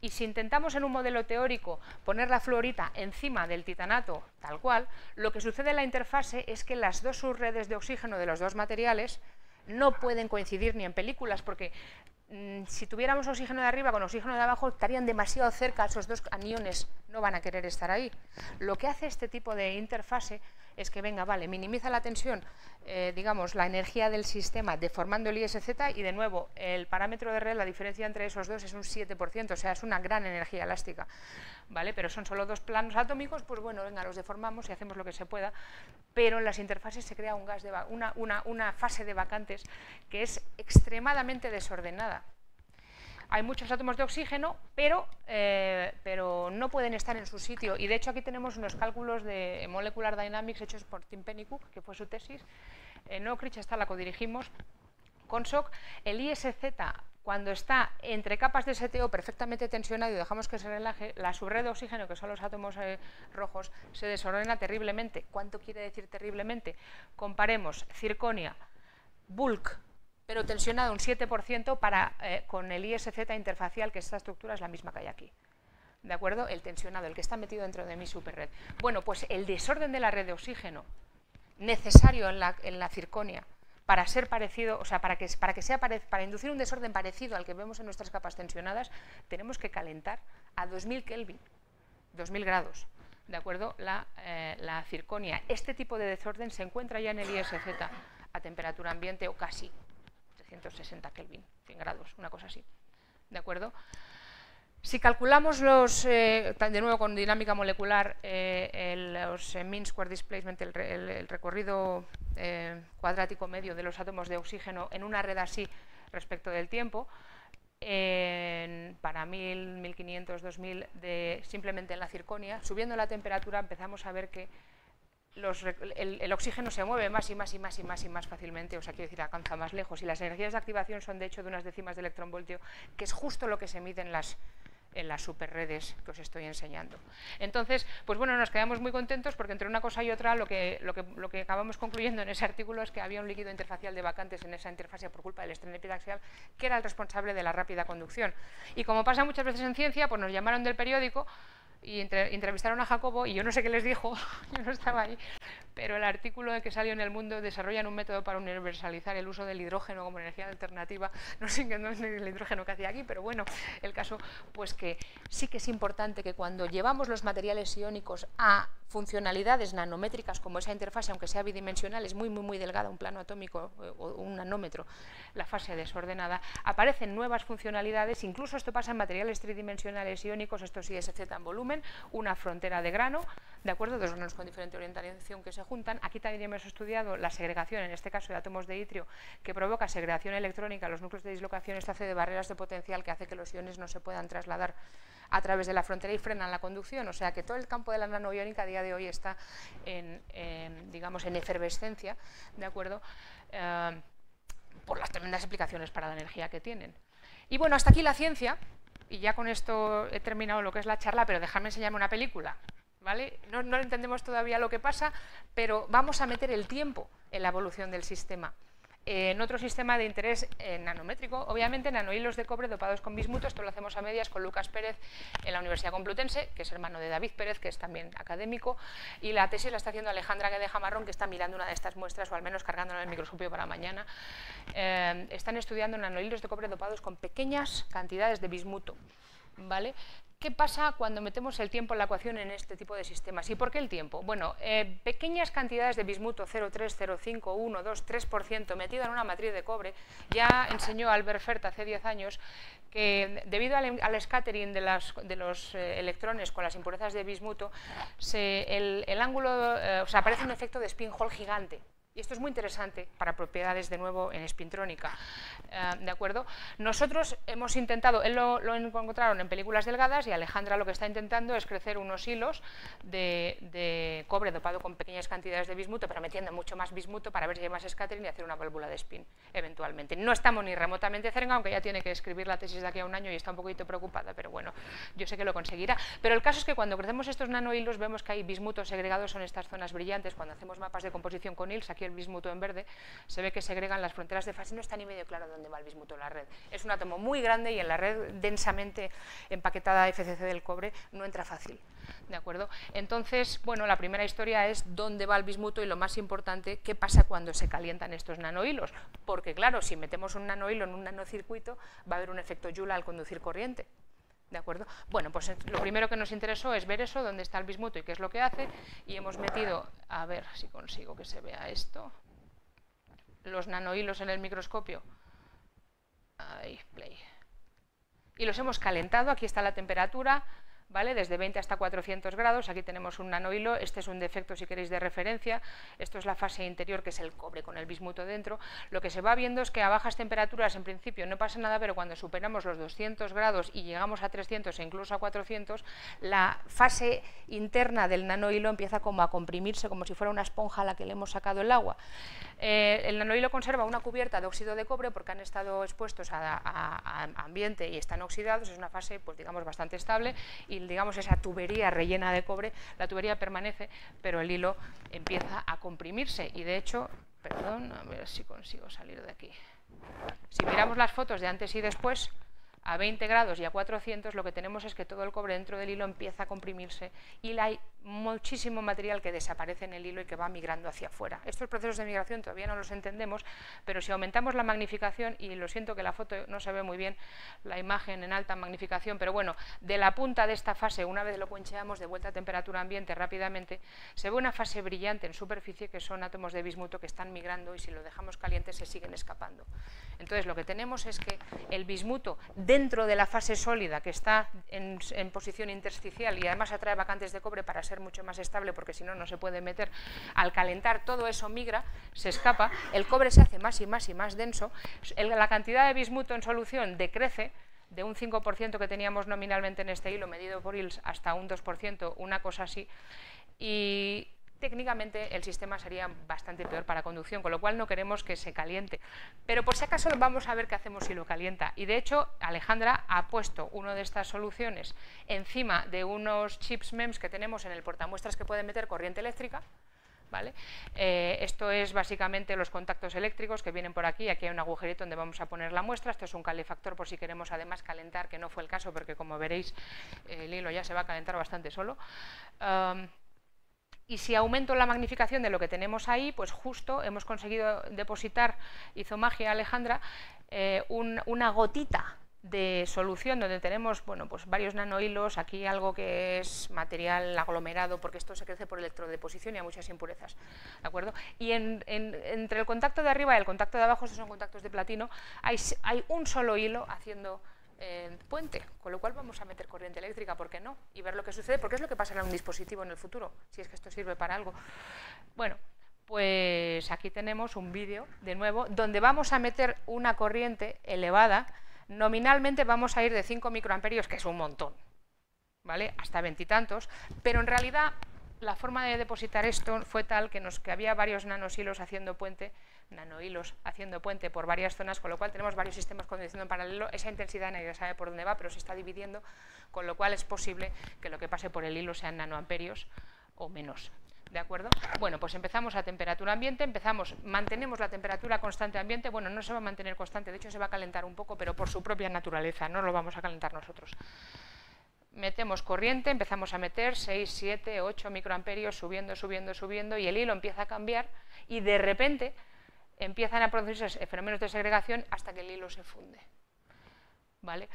Y si intentamos en un modelo teórico poner la fluorita encima del titanato tal cual, lo que sucede en la interfase es que las dos subredes de oxígeno de los dos materiales no pueden coincidir ni en películas, porque si tuviéramos oxígeno de arriba con oxígeno de abajo, estarían demasiado cerca, esos dos aniones no van a querer estar ahí. Lo que hace este tipo de interfase es que, venga, vale, minimiza la tensión, eh, digamos, la energía del sistema deformando el ISZ y, de nuevo, el parámetro de red, la diferencia entre esos dos es un 7%, o sea, es una gran energía elástica, ¿vale? Pero son solo dos planos atómicos, pues bueno, venga, los deformamos y hacemos lo que se pueda, pero en las interfaces se crea un gas de una fase de vacantes que es extremadamente desordenada hay muchos átomos de oxígeno, pero, eh, pero no pueden estar en su sitio. Y de hecho aquí tenemos unos cálculos de Molecular Dynamics hechos por Tim Pennycook, que fue su tesis. En Oakridge esta la codirigimos con SOC. El ISZ, cuando está entre capas de STO perfectamente tensionado y dejamos que se relaje, la subred de oxígeno, que son los átomos eh, rojos, se desordena terriblemente. ¿Cuánto quiere decir terriblemente? Comparemos circonia, bulk, pero tensionado un 7% para, eh, con el ISZ interfacial, que esta estructura es la misma que hay aquí. ¿De acuerdo? El tensionado, el que está metido dentro de mi superred. Bueno, pues el desorden de la red de oxígeno necesario en la, en la circonia para ser parecido, o sea, para que, para que sea para inducir un desorden parecido al que vemos en nuestras capas tensionadas, tenemos que calentar a 2000 Kelvin, 2000 grados. ¿De acuerdo? La, eh, la circonia. Este tipo de desorden se encuentra ya en el ISZ a temperatura ambiente o casi, 160 Kelvin, 100 grados, una cosa así. ¿De acuerdo? Si calculamos los, eh, de nuevo con dinámica molecular, eh, los eh, mean square displacement, el, recorrido cuadrático medio de los átomos de oxígeno en una red así respecto del tiempo, para 1000, 1500, 2000, de, simplemente en la circonia, subiendo la temperatura empezamos a ver que el, oxígeno se mueve más y más y más y más y más fácilmente, o sea, quiero decir, alcanza más lejos. Y las energías de activación son, de hecho, de unas décimas de electronvoltio, que es justo lo que se mide en las, en las superredes que os estoy enseñando. Entonces, pues bueno, nos quedamos muy contentos porque entre una cosa y otra lo que, lo que, lo que acabamos concluyendo en ese artículo es que había un líquido interfacial de vacantes en esa interfase por culpa del estreno epidaxial que era el responsable de la rápida conducción. Y como pasa muchas veces en ciencia, pues nos llamaron del periódico y entrevistaron a Jacobo y yo no sé qué les dijo, yo no estaba ahí, pero el artículo que salió en el mundo desarrollan un método para universalizar el uso del hidrógeno como energía alternativa, no sé qué no es el hidrógeno que hacía aquí, pero bueno, el caso pues que sí que es importante que cuando llevamos los materiales iónicos a funcionalidades nanométricas como esa interfase, aunque sea bidimensional, es muy muy muy delgada, un plano atómico eh, o un nanómetro, la fase desordenada, aparecen nuevas funcionalidades, incluso esto pasa en materiales tridimensionales iónicos, estos ISZ en volumen, una frontera de grano, de acuerdo, dos granos con diferente orientación que se Aquí también hemos estudiado la segregación, en este caso de átomos de itrio, que provoca segregación electrónica, los núcleos de dislocación, esto hace de barreras de potencial que hace que los iones no se puedan trasladar a través de la frontera y frenan la conducción, o sea que todo el campo de la nanoiónica a día de hoy está en, digamos, en efervescencia, ¿de acuerdo? Eh, por las tremendas explicaciones para la energía que tienen. Y bueno, hasta aquí la ciencia, y ya con esto he terminado lo que es la charla, pero dejadme enseñarme una película. No, entendemos todavía lo que pasa, pero vamos a meter el tiempo en la evolución del sistema en otro sistema de interés eh, nanométrico, obviamente nanohilos de cobre dopados con bismuto, esto lo hacemos a medias con Lucas Pérez en la Universidad Complutense, que es hermano de David Pérez, que es también académico, y la tesis la está haciendo Alejandra Guedeja Marrón, que está mirando una de estas muestras, o al menos cargándola en el microscopio para mañana. Eh, están estudiando nanohilos de cobre dopados con pequeñas cantidades de bismuto. ¿Vale? ¿Qué pasa cuando metemos el tiempo en la ecuación en este tipo de sistemas? ¿Y por qué el tiempo? Bueno, eh, pequeñas cantidades de bismuto 0,3, 0,5, 1, 2, 3% metido en una matriz de cobre, ya enseñó Albert Fert hace 10 años que debido al, scattering de, los eh, electrones con las impurezas de bismuto, el, ángulo, eh, o sea, aparece un efecto de spin hole gigante Y esto es muy interesante para propiedades, de nuevo, en espintrónica. Eh, ¿De acuerdo? Nosotros hemos intentado, él lo, encontraron en películas delgadas y Alejandra lo que está intentando es crecer unos hilos de, cobre dopado con pequeñas cantidades de bismuto, pero metiendo mucho más bismuto para ver si hay más scattering y hacer una válvula de spin, eventualmente. No estamos ni remotamente cerca, aunque ya tiene que escribir la tesis de aquí a un año y está un poquito preocupada, pero bueno, yo sé que lo conseguirá. Pero el caso es que cuando crecemos estos nanohilos vemos que hay bismutos segregados en estas zonas brillantes. Cuando hacemos mapas de composición con hils, aquí el bismuto en verde, se ve que segregan las fronteras de fase, no está ni medio claro dónde va el bismuto en la red. Es un átomo muy grande y en la red densamente empaquetada FCC del cobre no entra fácil. ¿De acuerdo? Entonces, bueno, la primera historia es dónde va el bismuto y lo más importante, qué pasa cuando se calientan estos nanohilos. Porque claro, si metemos un nanohilo en un nanocircuito, va a haber un efecto Joule al conducir corriente. ¿De acuerdo? Bueno, pues lo primero que nos interesó es ver eso, dónde está el bismuto y qué es lo que hace, y hemos metido, a ver si consigo que se vea esto, los nanohilos en el microscopio. Ahí, play. Y los hemos calentado, aquí está la temperatura, ¿vale? desde 20 hasta 400 grados, aquí tenemos un nanohilo, este es un defecto si queréis de referencia, esto es la fase interior que es el cobre con el bismuto dentro, lo que se va viendo es que a bajas temperaturas en principio no pasa nada, pero cuando superamos los 200 grados y llegamos a 300 e incluso a 400, la fase interna del nanohilo empieza como a comprimirse, como si fuera una esponja a la que le hemos sacado el agua. Eh, el nanohilo conserva una cubierta de óxido de cobre porque han estado expuestos a, ambiente y están oxidados, es una fase pues digamos bastante estable digamos esa tubería rellena de cobre, la tubería permanece, pero el hilo empieza a comprimirse y de hecho, perdón, a ver si consigo salir de aquí. Si miramos las fotos de antes y después, a 20 grados y a 400 lo que tenemos es que todo el cobre dentro del hilo empieza a comprimirse y hay muchísimo material que desaparece en el hilo y que va migrando hacia afuera. Estos procesos de migración todavía no los entendemos, pero si aumentamos la magnificación, y lo siento que la foto no se ve muy bien, la imagen en alta magnificación, pero bueno, de la punta de esta fase, una vez lo poncheamos de vuelta a temperatura ambiente rápidamente, se ve una fase brillante en superficie que son átomos de bismuto que están migrando y si lo dejamos caliente se siguen escapando. Entonces lo que tenemos es que el bismuto dentro de la fase sólida que está en, posición intersticial y además atrae vacantes de cobre para ser mucho más estable porque si no, no se puede meter. Al calentar todo eso migra, se escapa, el cobre se hace más y más y más denso, la cantidad de bismuto en solución decrece, de un 5% que teníamos nominalmente en este hilo, medido por hils, hasta un 2%, una cosa así, y técnicamente el sistema sería bastante peor para conducción, con lo cual no queremos que se caliente. Pero por si acaso vamos a ver qué hacemos si lo calienta. Y de hecho, Alejandra ha puesto una de estas soluciones encima de unos chips MEMS que tenemos en el portamuestras que pueden meter corriente eléctrica. ¿Vale? Eh, esto es básicamente los contactos eléctricos que vienen por aquí. Aquí hay un agujerito donde vamos a poner la muestra. Esto es un calefactor por si queremos además calentar, que no fue el caso porque como veréis el hilo ya se va a calentar bastante solo. Y si aumento la magnificación de lo que tenemos ahí, pues justo hemos conseguido depositar, hizo magia Alejandra, eh, una gotita de solución donde tenemos bueno, pues varios nanohilos, aquí algo que es material aglomerado, porque esto se crece por electrodeposición y hay muchas impurezas. ¿de acuerdo? Y entre el contacto de arriba y el contacto de abajo, estos son contactos de platino, hay un solo hilo haciendo puente, con lo cual vamos a meter corriente eléctrica, ¿por qué no? Y ver lo que sucede, porque es lo que pasará en un dispositivo en el futuro, si es que esto sirve para algo. Bueno, pues aquí tenemos un vídeo, de nuevo, donde vamos a meter una corriente elevada, nominalmente vamos a ir de 5 microamperios, que es un montón, ¿vale? Hasta veintitantos, pero en realidad la forma de depositar esto fue tal que, nos, que había varios nanosilos haciendo puente, nanohilos haciendo puente por varias zonas, con lo cual tenemos varios sistemas conduciendo en paralelo. Esa intensidad nadie sabe por dónde va, pero se está dividiendo, con lo cual es posible que lo que pase por el hilo sean nanoamperios o menos. ¿De acuerdo? Bueno, pues empezamos a temperatura ambiente, empezamos, mantenemos la temperatura constante ambiente, bueno, no se va a mantener constante, de hecho se va a calentar un poco, pero por su propia naturaleza, no lo vamos a calentar nosotros metemos corriente, empezamos a meter 6, 7, 8 microamperios subiendo, subiendo, subiendo y el hilo empieza a cambiar y de repente empiezan a producirse fenómenos de segregación hasta que el hilo se funde. ¿Vale?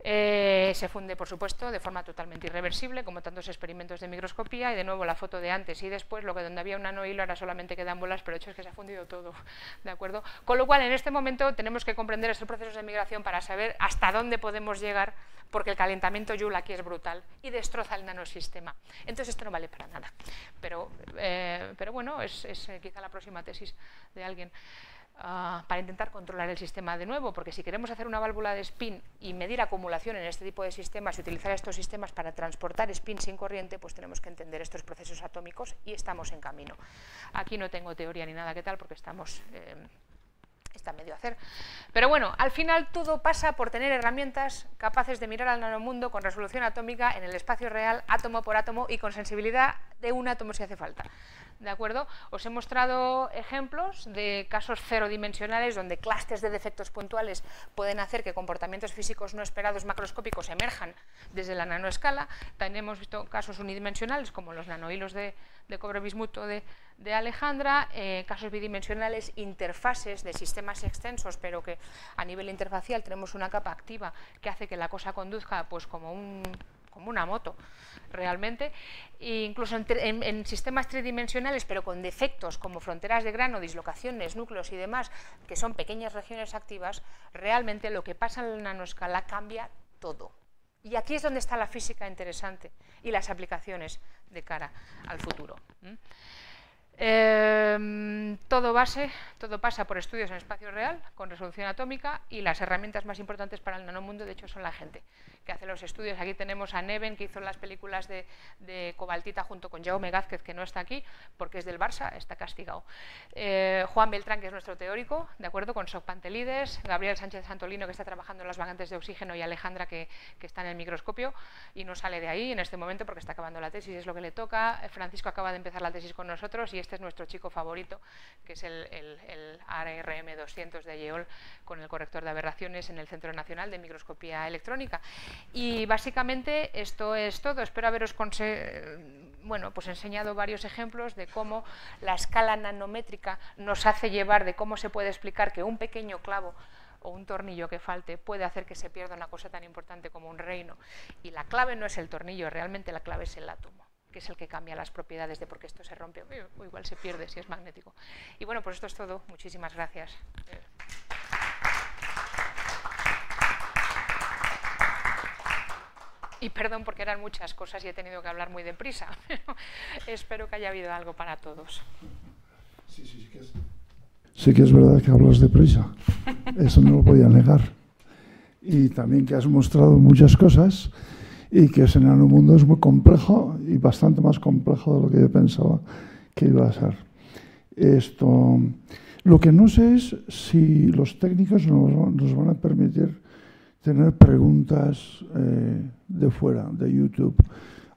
Eh, se funde, por supuesto, de forma totalmente irreversible, como tantos experimentos de microscopía, y de nuevo la foto de antes y después, lo que donde había un nanohilo ahora solamente quedan bolas, pero el hecho es que se ha fundido todo, ¿de acuerdo? Con lo cual, en este momento tenemos que comprender estos procesos de migración para saber hasta dónde podemos llegar, porque el calentamiento Joule aquí es brutal y destroza el nanosistema. Entonces esto no vale para nada. pero, eh, pero bueno, es, es quizá la próxima tesis de alguien. Ah, para intentar controlar el sistema de nuevo, porque si queremos hacer una válvula de spin y medir acumulación en este tipo de sistemas y utilizar estos sistemas para transportar spin sin corriente, pues tenemos que entender estos procesos atómicos y estamos en camino. Aquí no tengo teoría ni nada que tal, porque estamos... Eh, está medio hacer. Pero bueno, al final todo pasa por tener herramientas capaces de mirar al nanomundo con resolución atómica en el espacio real, átomo por átomo y con sensibilidad de un átomo si hace falta. ¿De acuerdo? Os he mostrado ejemplos de casos cero dimensionales donde clústeres de defectos puntuales pueden hacer que comportamientos físicos no esperados macroscópicos emerjan desde la nanoescala. También hemos visto casos unidimensionales como los nanohilos de, cobre bismuto de, Alejandra, eh, casos bidimensionales, interfaces de sistemas extensos, pero que a nivel interfacial tenemos una capa activa que hace que la cosa conduzca pues como un como una moto realmente, e incluso en, sistemas tridimensionales, pero con defectos como fronteras de grano, dislocaciones, núcleos y demás, que son pequeñas regiones activas, realmente lo que pasa en la nanoescala cambia todo. Y aquí es donde está la física interesante y las aplicaciones de cara al futuro. Em, todo base, todo pasa por estudios en espacio real, con resolución atómica, y las herramientas más importantes para el nanomundo, de hecho, son la gente que hace los estudios. Aquí tenemos a Neven, que hizo las películas de, Cobaltita junto con Jaume Gázquez, que no está aquí, porque es del Barça, está castigado. Eh, Juan Beltrán, que es nuestro teórico, de acuerdo, con Soc Pantelides, Gabriel Sánchez Santolino, que está trabajando en las vacantes de oxígeno, y Alejandra, que, está en el microscopio, y no sale de ahí en este momento porque está acabando la tesis, es lo que le toca. Francisco acaba de empezar la tesis con nosotros, y este es nuestro chico favorito, que es el, el ARM 200 de IEOL, con el corrector de aberraciones en el Centro Nacional de Microscopía Electrónica. Y básicamente esto es todo. Espero haberos bueno, pues enseñado varios ejemplos de cómo la escala nanométrica nos hace llevar, de cómo se puede explicar que un pequeño clavo o un tornillo que falte puede hacer que se pierda una cosa tan importante como un reino. Y la clave no es el tornillo, realmente la clave es el átomo que es el que cambia las propiedades de por qué esto se rompe o igual se pierde si es magnético. Y bueno, pues esto es todo. Muchísimas gracias. Y perdón porque eran muchas cosas y he tenido que hablar muy deprisa, pero espero que haya habido algo para todos. Sí, sí, sí que es, sí que es verdad que hablas deprisa, eso no lo voy a negar. Y también que has mostrado muchas cosas y que ese nanomundo es muy complejo y bastante más complejo de lo que yo pensaba que iba a ser. Esto, lo que no sé es si los técnicos nos, van a permitir tener preguntas eh, de fuera, de YouTube.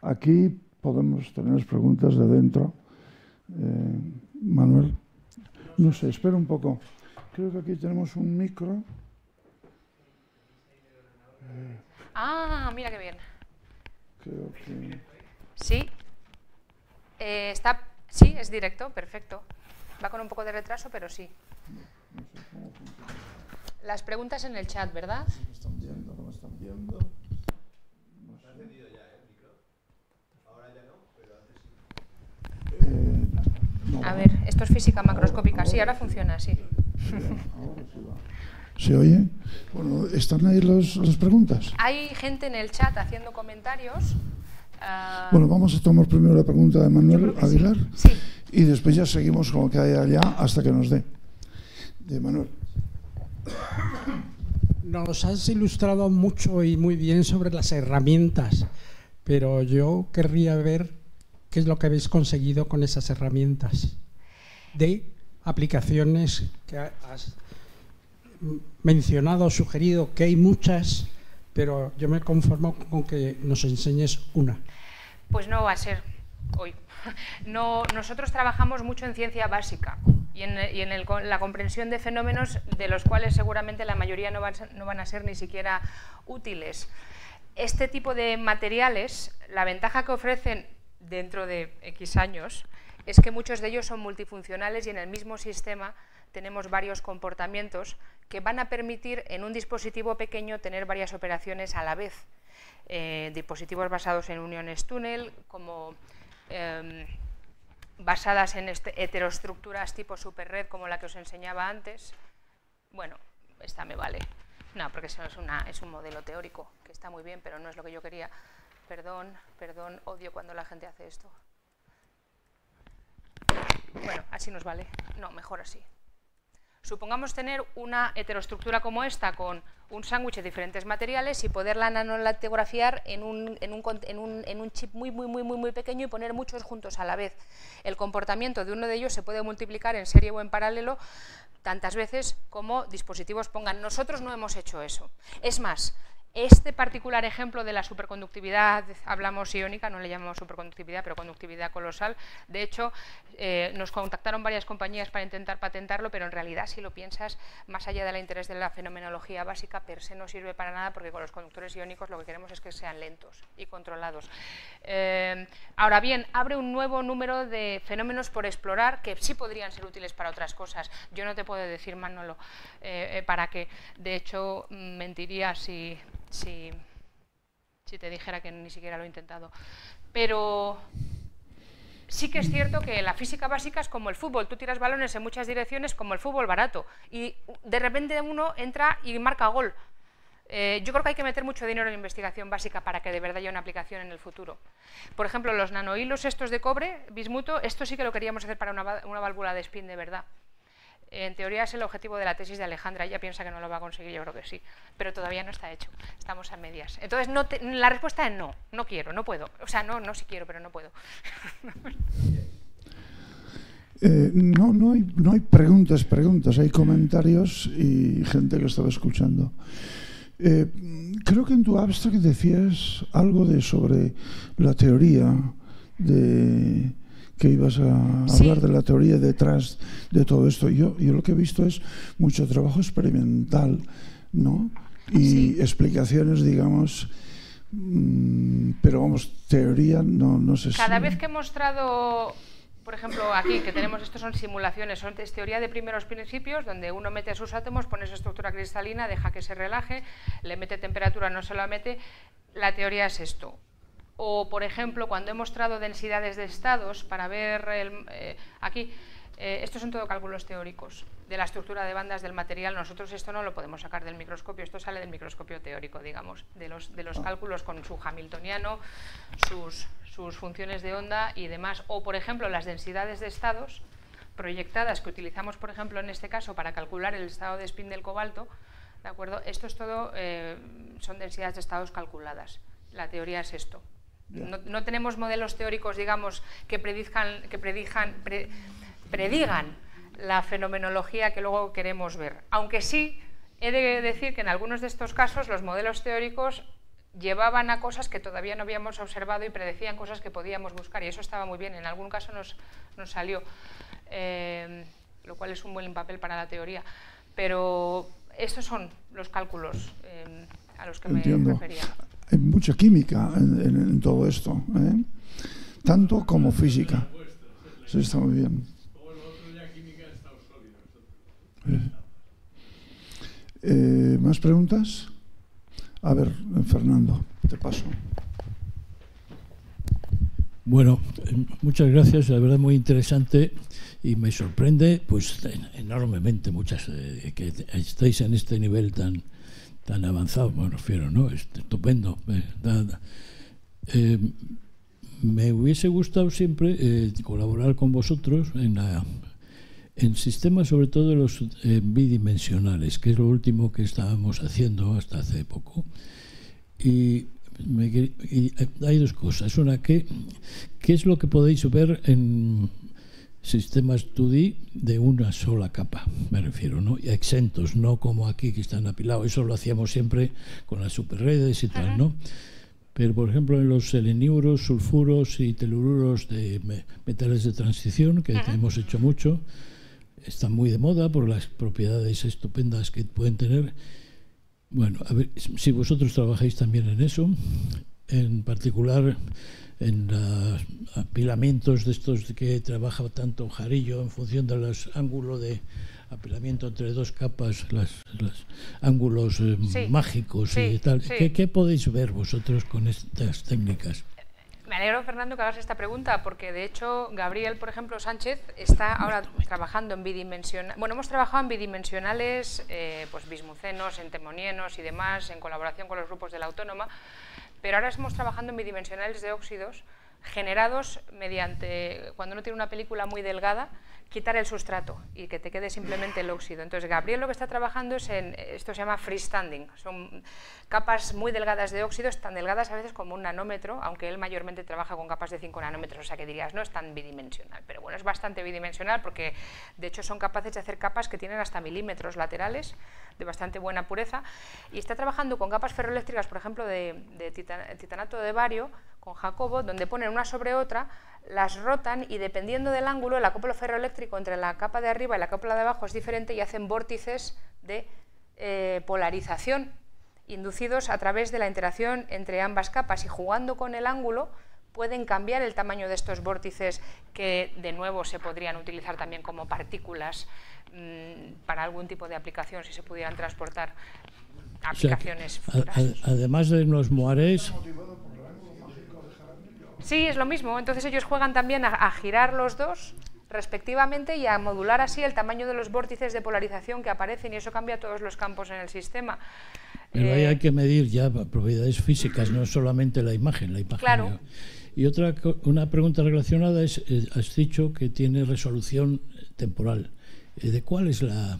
Aquí podemos tener preguntas de dentro. Eh, Manuel, no sé, espera un poco. Creo que aquí tenemos un micro. ah, mira qué bien. Creo que... Sí. Eh, está, sí, es directo, perfecto. Va con un poco de retraso, pero sí. Las preguntas en el chat, ¿verdad? Sí, me están viendo, no me están viendo. No sé. encendido ya el micro? Ahora ya no, pero antes sí. Eh, a ver, esto es física macroscópica. sí, ahora funciona, sí. Ahora sí va. ¿Se oye? Bueno, ¿están ahí los, las preguntas? Hay gente en el chat haciendo comentarios. Uh, bueno, vamos a tomar primero la pregunta de Manuel Aguilar sí. Sí. y después ya seguimos con lo que hay allá hasta que nos dé. De Manuel. Nos has ilustrado mucho y muy bien sobre las herramientas, pero yo querría ver qué es lo que habéis conseguido con esas herramientas de aplicaciones que has mencionado, sugerido que hay muchas, pero yo me conformo con que nos enseñes una. Pues no va a ser hoy. No, nosotros trabajamos mucho en ciencia básica y en, la comprensión de fenómenos de los cuales seguramente la mayoría no van, a ser ni siquiera útiles. Este tipo de materiales, la ventaja que ofrecen dentro de X años es que muchos de ellos son multifuncionales y en el mismo sistema tenemos varios comportamientos que van a permitir en un dispositivo pequeño tener varias operaciones a la vez. Eh, dispositivos basados en uniones túnel, como em, basadas en este, heteroestructuras tipo superred como la que os enseñaba antes, bueno, esta me vale. No, porque eso es, una, es un modelo teórico, que está muy bien, pero no es lo que yo quería. Perdón, perdón, odio cuando la gente hace esto. Bueno, así nos vale. No, mejor así. Supongamos tener una heteroestructura como esta con un sándwich de diferentes materiales y poderla nanolitografiar en un, en, un, en, un, en un, chip muy, muy, muy, muy pequeño y poner muchos juntos a la vez. El comportamiento de uno de ellos se puede multiplicar en serie o en paralelo tantas veces como dispositivos pongan. Nosotros no hemos hecho eso. Es más, este particular ejemplo de la superconductividad, hablamos iónica, no le llamamos superconductividad, pero conductividad colosal, de hecho, eh, nos contactaron varias compañías para intentar patentarlo, pero en realidad, si lo piensas, más allá del interés de la fenomenología básica, per se no sirve para nada, porque con los conductores iónicos lo que queremos es que sean lentos y controlados. Eh, ahora bien, abre un nuevo número de fenómenos por explorar que sí podrían ser útiles para otras cosas. Yo no te puedo decir, Manolo, eh, para qué. De hecho, mentiría si si, te dijera que ni siquiera lo he intentado. Pero sí que es cierto que la física básica es como el fútbol, tú tiras balones en muchas direcciones como el fútbol barato y de repente uno entra y marca gol. Eh, yo creo que hay que meter mucho dinero en investigación básica para que de verdad haya una aplicación en el futuro. Por ejemplo, los nanohilos estos de cobre, bismuto, esto sí que lo queríamos hacer para una, una válvula de spin de verdad. En teoría es el objetivo de la tesis de Alejandra. Ella piensa que no lo va a conseguir, yo creo que sí. Pero todavía no está hecho. Estamos a medias. Entonces, la respuesta es no. No quiero, no puedo. O sea, no, no si quiero, pero no puedo. Eh, no, no hay preguntas, preguntas. Hay comentarios y gente que estaba escuchando. Eh, creo que en tu abstract decías algo de sobre la teoría de que ibas a hablar de la teoría detrás de todo esto. Yo, yo lo que he visto es mucho trabajo experimental, ¿no? Y explicaciones, digamos, mm, pero vamos, teoría no, no sé Cada vez que he mostrado, por ejemplo, aquí, que tenemos, estos son simulaciones, son teoría de primeros principios, donde uno mete sus átomos, pone su estructura cristalina, deja que se relaje, le mete temperatura, no se la mete, la teoría es esto o, por ejemplo, cuando he mostrado densidades de estados para ver eh, aquí, eh, estos son todo cálculos teóricos de la estructura de bandas del material. Nosotros esto no lo podemos sacar del microscopio, esto sale del microscopio teórico, digamos, de los, de los cálculos con su hamiltoniano, sus, sus funciones de onda y demás. O, por ejemplo, las densidades de estados proyectadas que utilizamos, por ejemplo, en este caso para calcular el estado de spin del cobalto, ¿de acuerdo? Esto es todo, eh, son densidades de estados calculadas. La teoría es esto. No, tenemos modelos teóricos, digamos, que, predijan, que predijan, predigan la fenomenología que luego queremos ver. Aunque sí, he de decir que en algunos de estos casos los modelos teóricos llevaban a cosas que todavía no habíamos observado y predecían cosas que podíamos buscar, y eso estaba muy bien, en algún caso nos, salió, eh, lo cual es un buen papel para la teoría. Pero estos son los cálculos eh, a los que me refería. Mucha química en, todo esto, ¿eh? tanto como física. Eso está muy bien. Eh, ¿Más preguntas? A ver, Fernando, te paso. Bueno, muchas gracias, la verdad muy interesante y me sorprende pues enormemente muchas eh, que estáis en este nivel tan tan avanzado, me refiero, ¿no? estupendo. Eh, eh, me hubiese gustado siempre eh, colaborar con vosotros en, la, en sistemas, sobre todo los bidimensionales, que es lo último que estábamos haciendo hasta hace poco. Y, y hay dos cosas. Una, ¿qué, ¿qué es lo que podéis ver en sistemas 2D de una sola capa, me refiero, ¿no? Y exentos, no como aquí que están apilados. Eso lo hacíamos siempre con las superredes y tal, ¿no? Pero, por ejemplo, en los seleniuros, sulfuros y telururos de metales de transición, que hemos hecho mucho, están muy de moda por las propiedades estupendas que pueden tener. Bueno, a ver, si vosotros trabajáis también en eso, en particular en los apilamientos de estos que trabaja tanto Jarillo en función de los ángulos de apilamiento entre dos capas, los ángulos eh, mágicos y tal. ¿Qué, podéis ver vosotros con estas técnicas? Me alegro, Fernando, que hagas esta pregunta, porque de hecho Gabriel, por ejemplo, Sánchez, está ahora trabajando en bidimensionales. Bueno, hemos trabajado en bidimensionales, eh, pues bismucenos, entemonienos y demás, en colaboración con los grupos de la Autónoma, pero ahora estamos trabajando en bidimensionales de óxidos generados mediante, cuando uno tiene una película muy delgada, quitar el sustrato y que te quede simplemente el óxido. Entonces, Gabriel lo que está trabajando es en, esto se llama freestanding, son capas muy delgadas de óxido, tan delgadas a veces como un nanómetro, aunque él mayormente trabaja con capas de 5 nanómetros, o sea que dirías, no es tan bidimensional, pero bueno, es bastante bidimensional porque de hecho son capaces de hacer capas que tienen hasta milímetros laterales, de bastante buena pureza, y está trabajando con capas ferroeléctricas, por ejemplo, de, de titanato de bario, con Jacobo, donde ponen una sobre otra, las rotan y dependiendo del ángulo, el acoplo ferroeléctrico entre la capa de arriba y la capa de abajo es diferente y hacen vórtices de eh, polarización inducidos a través de la interacción entre ambas capas y jugando con el ángulo pueden cambiar el tamaño de estos vórtices que de nuevo se podrían utilizar también como partículas mm, para algún tipo de aplicación si se pudieran transportar aplicaciones además de los moarés Sí, es lo mismo. Entonces ellos juegan también a, girar los dos respectivamente y a modular así el tamaño de los vórtices de polarización que aparecen y eso cambia todos los campos en el sistema. Pero ahí hay eh, que medir ya propiedades físicas, no solamente la imagen, la imagen. Claro. Y otra una pregunta relacionada es, eh, has dicho que tiene resolución temporal. Eh, ¿De cuál es la,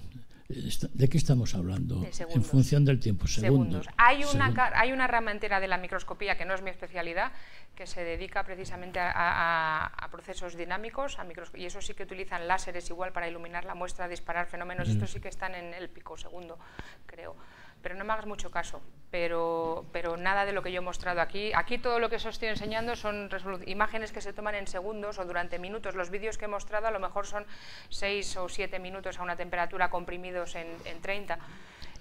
¿De qué estamos hablando? En función del tiempo, segundos. Hay, una, hay una rama entera de la microscopía, que no es mi especialidad, que se dedica precisamente a, procesos dinámicos, a y eso sí que utilizan láseres igual para iluminar la muestra, disparar fenómenos, estos sí que están en el pico segundo, creo pero no me hagas mucho caso. Pero, pero nada de lo que yo he mostrado aquí. Aquí todo lo que os estoy enseñando son imágenes que se toman en segundos o durante minutos. Los vídeos que he mostrado a lo mejor son 6 o 7 minutos a una temperatura comprimidos en, en 30.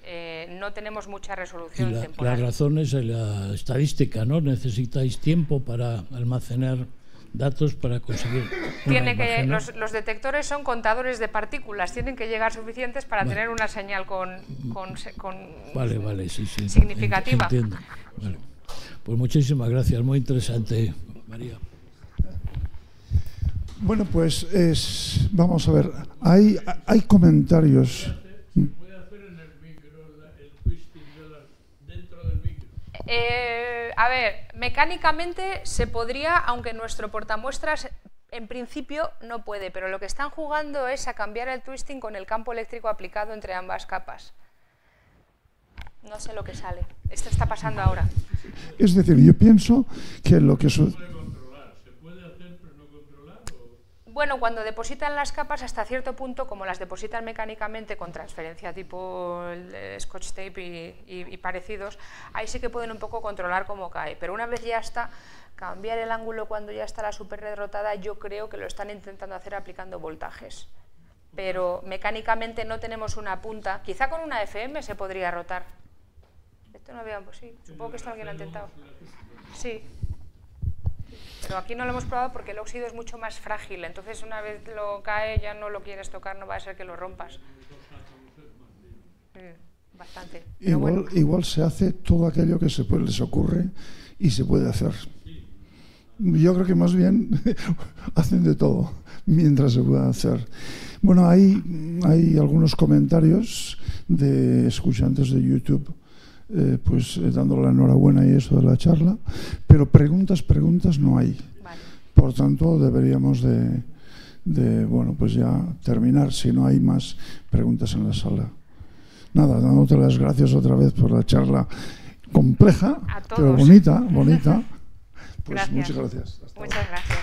Eh, no tenemos mucha resolución la, temporal. La razón es la estadística, ¿no? Necesitáis tiempo para almacenar datos para conseguir. Tiene que, los, detectores son contadores de partículas, tienen que llegar suficientes para tener una señal con, con, vale, vale, sí, sí, significativa. Entiendo. Vale. Pues muchísimas gracias, muy interesante, María. Bueno, pues es, vamos a ver, hay, hay comentarios. Eh, a ver, mecánicamente se podría, aunque nuestro portamuestras en principio no puede, pero lo que están jugando es a cambiar el twisting con el campo eléctrico aplicado entre ambas capas. No sé lo que sale. Esto está pasando ahora. Es decir, yo pienso que lo que... Bueno, cuando depositan las capas hasta cierto punto, como las depositan mecánicamente con transferencia tipo scotch tape y, parecidos, ahí sí que pueden un poco controlar cómo cae. Pero una vez ya está, cambiar el ángulo cuando ya está la superred rotada, yo creo que lo están intentando hacer aplicando voltajes. Pero mecánicamente no tenemos una punta. Quizá con una FM se podría rotar. Esto no pues sí, supongo que esto alguien ha intentado. Sí, pero aquí no lo hemos probado porque el óxido es mucho más frágil, entonces una vez lo cae ya no lo quieres tocar, no va a ser que lo rompas. Mm, bastante. Igual, igual se hace todo aquello que se les ocurre y se puede hacer. Yo creo que más bien hacen de todo mientras se pueda hacer. Bueno, hay, hay algunos comentarios de escuchantes de YouTube eh, pues eh, dando la enhorabuena y eso de la charla, pero preguntas, preguntas no hay. Por tanto, deberíamos de, de, bueno, pues ya terminar si no hay más preguntas en la sala. Nada, dándote las gracias otra vez por la charla compleja, pero bonita, bonita. Pues muchas gracias. muchas gracias.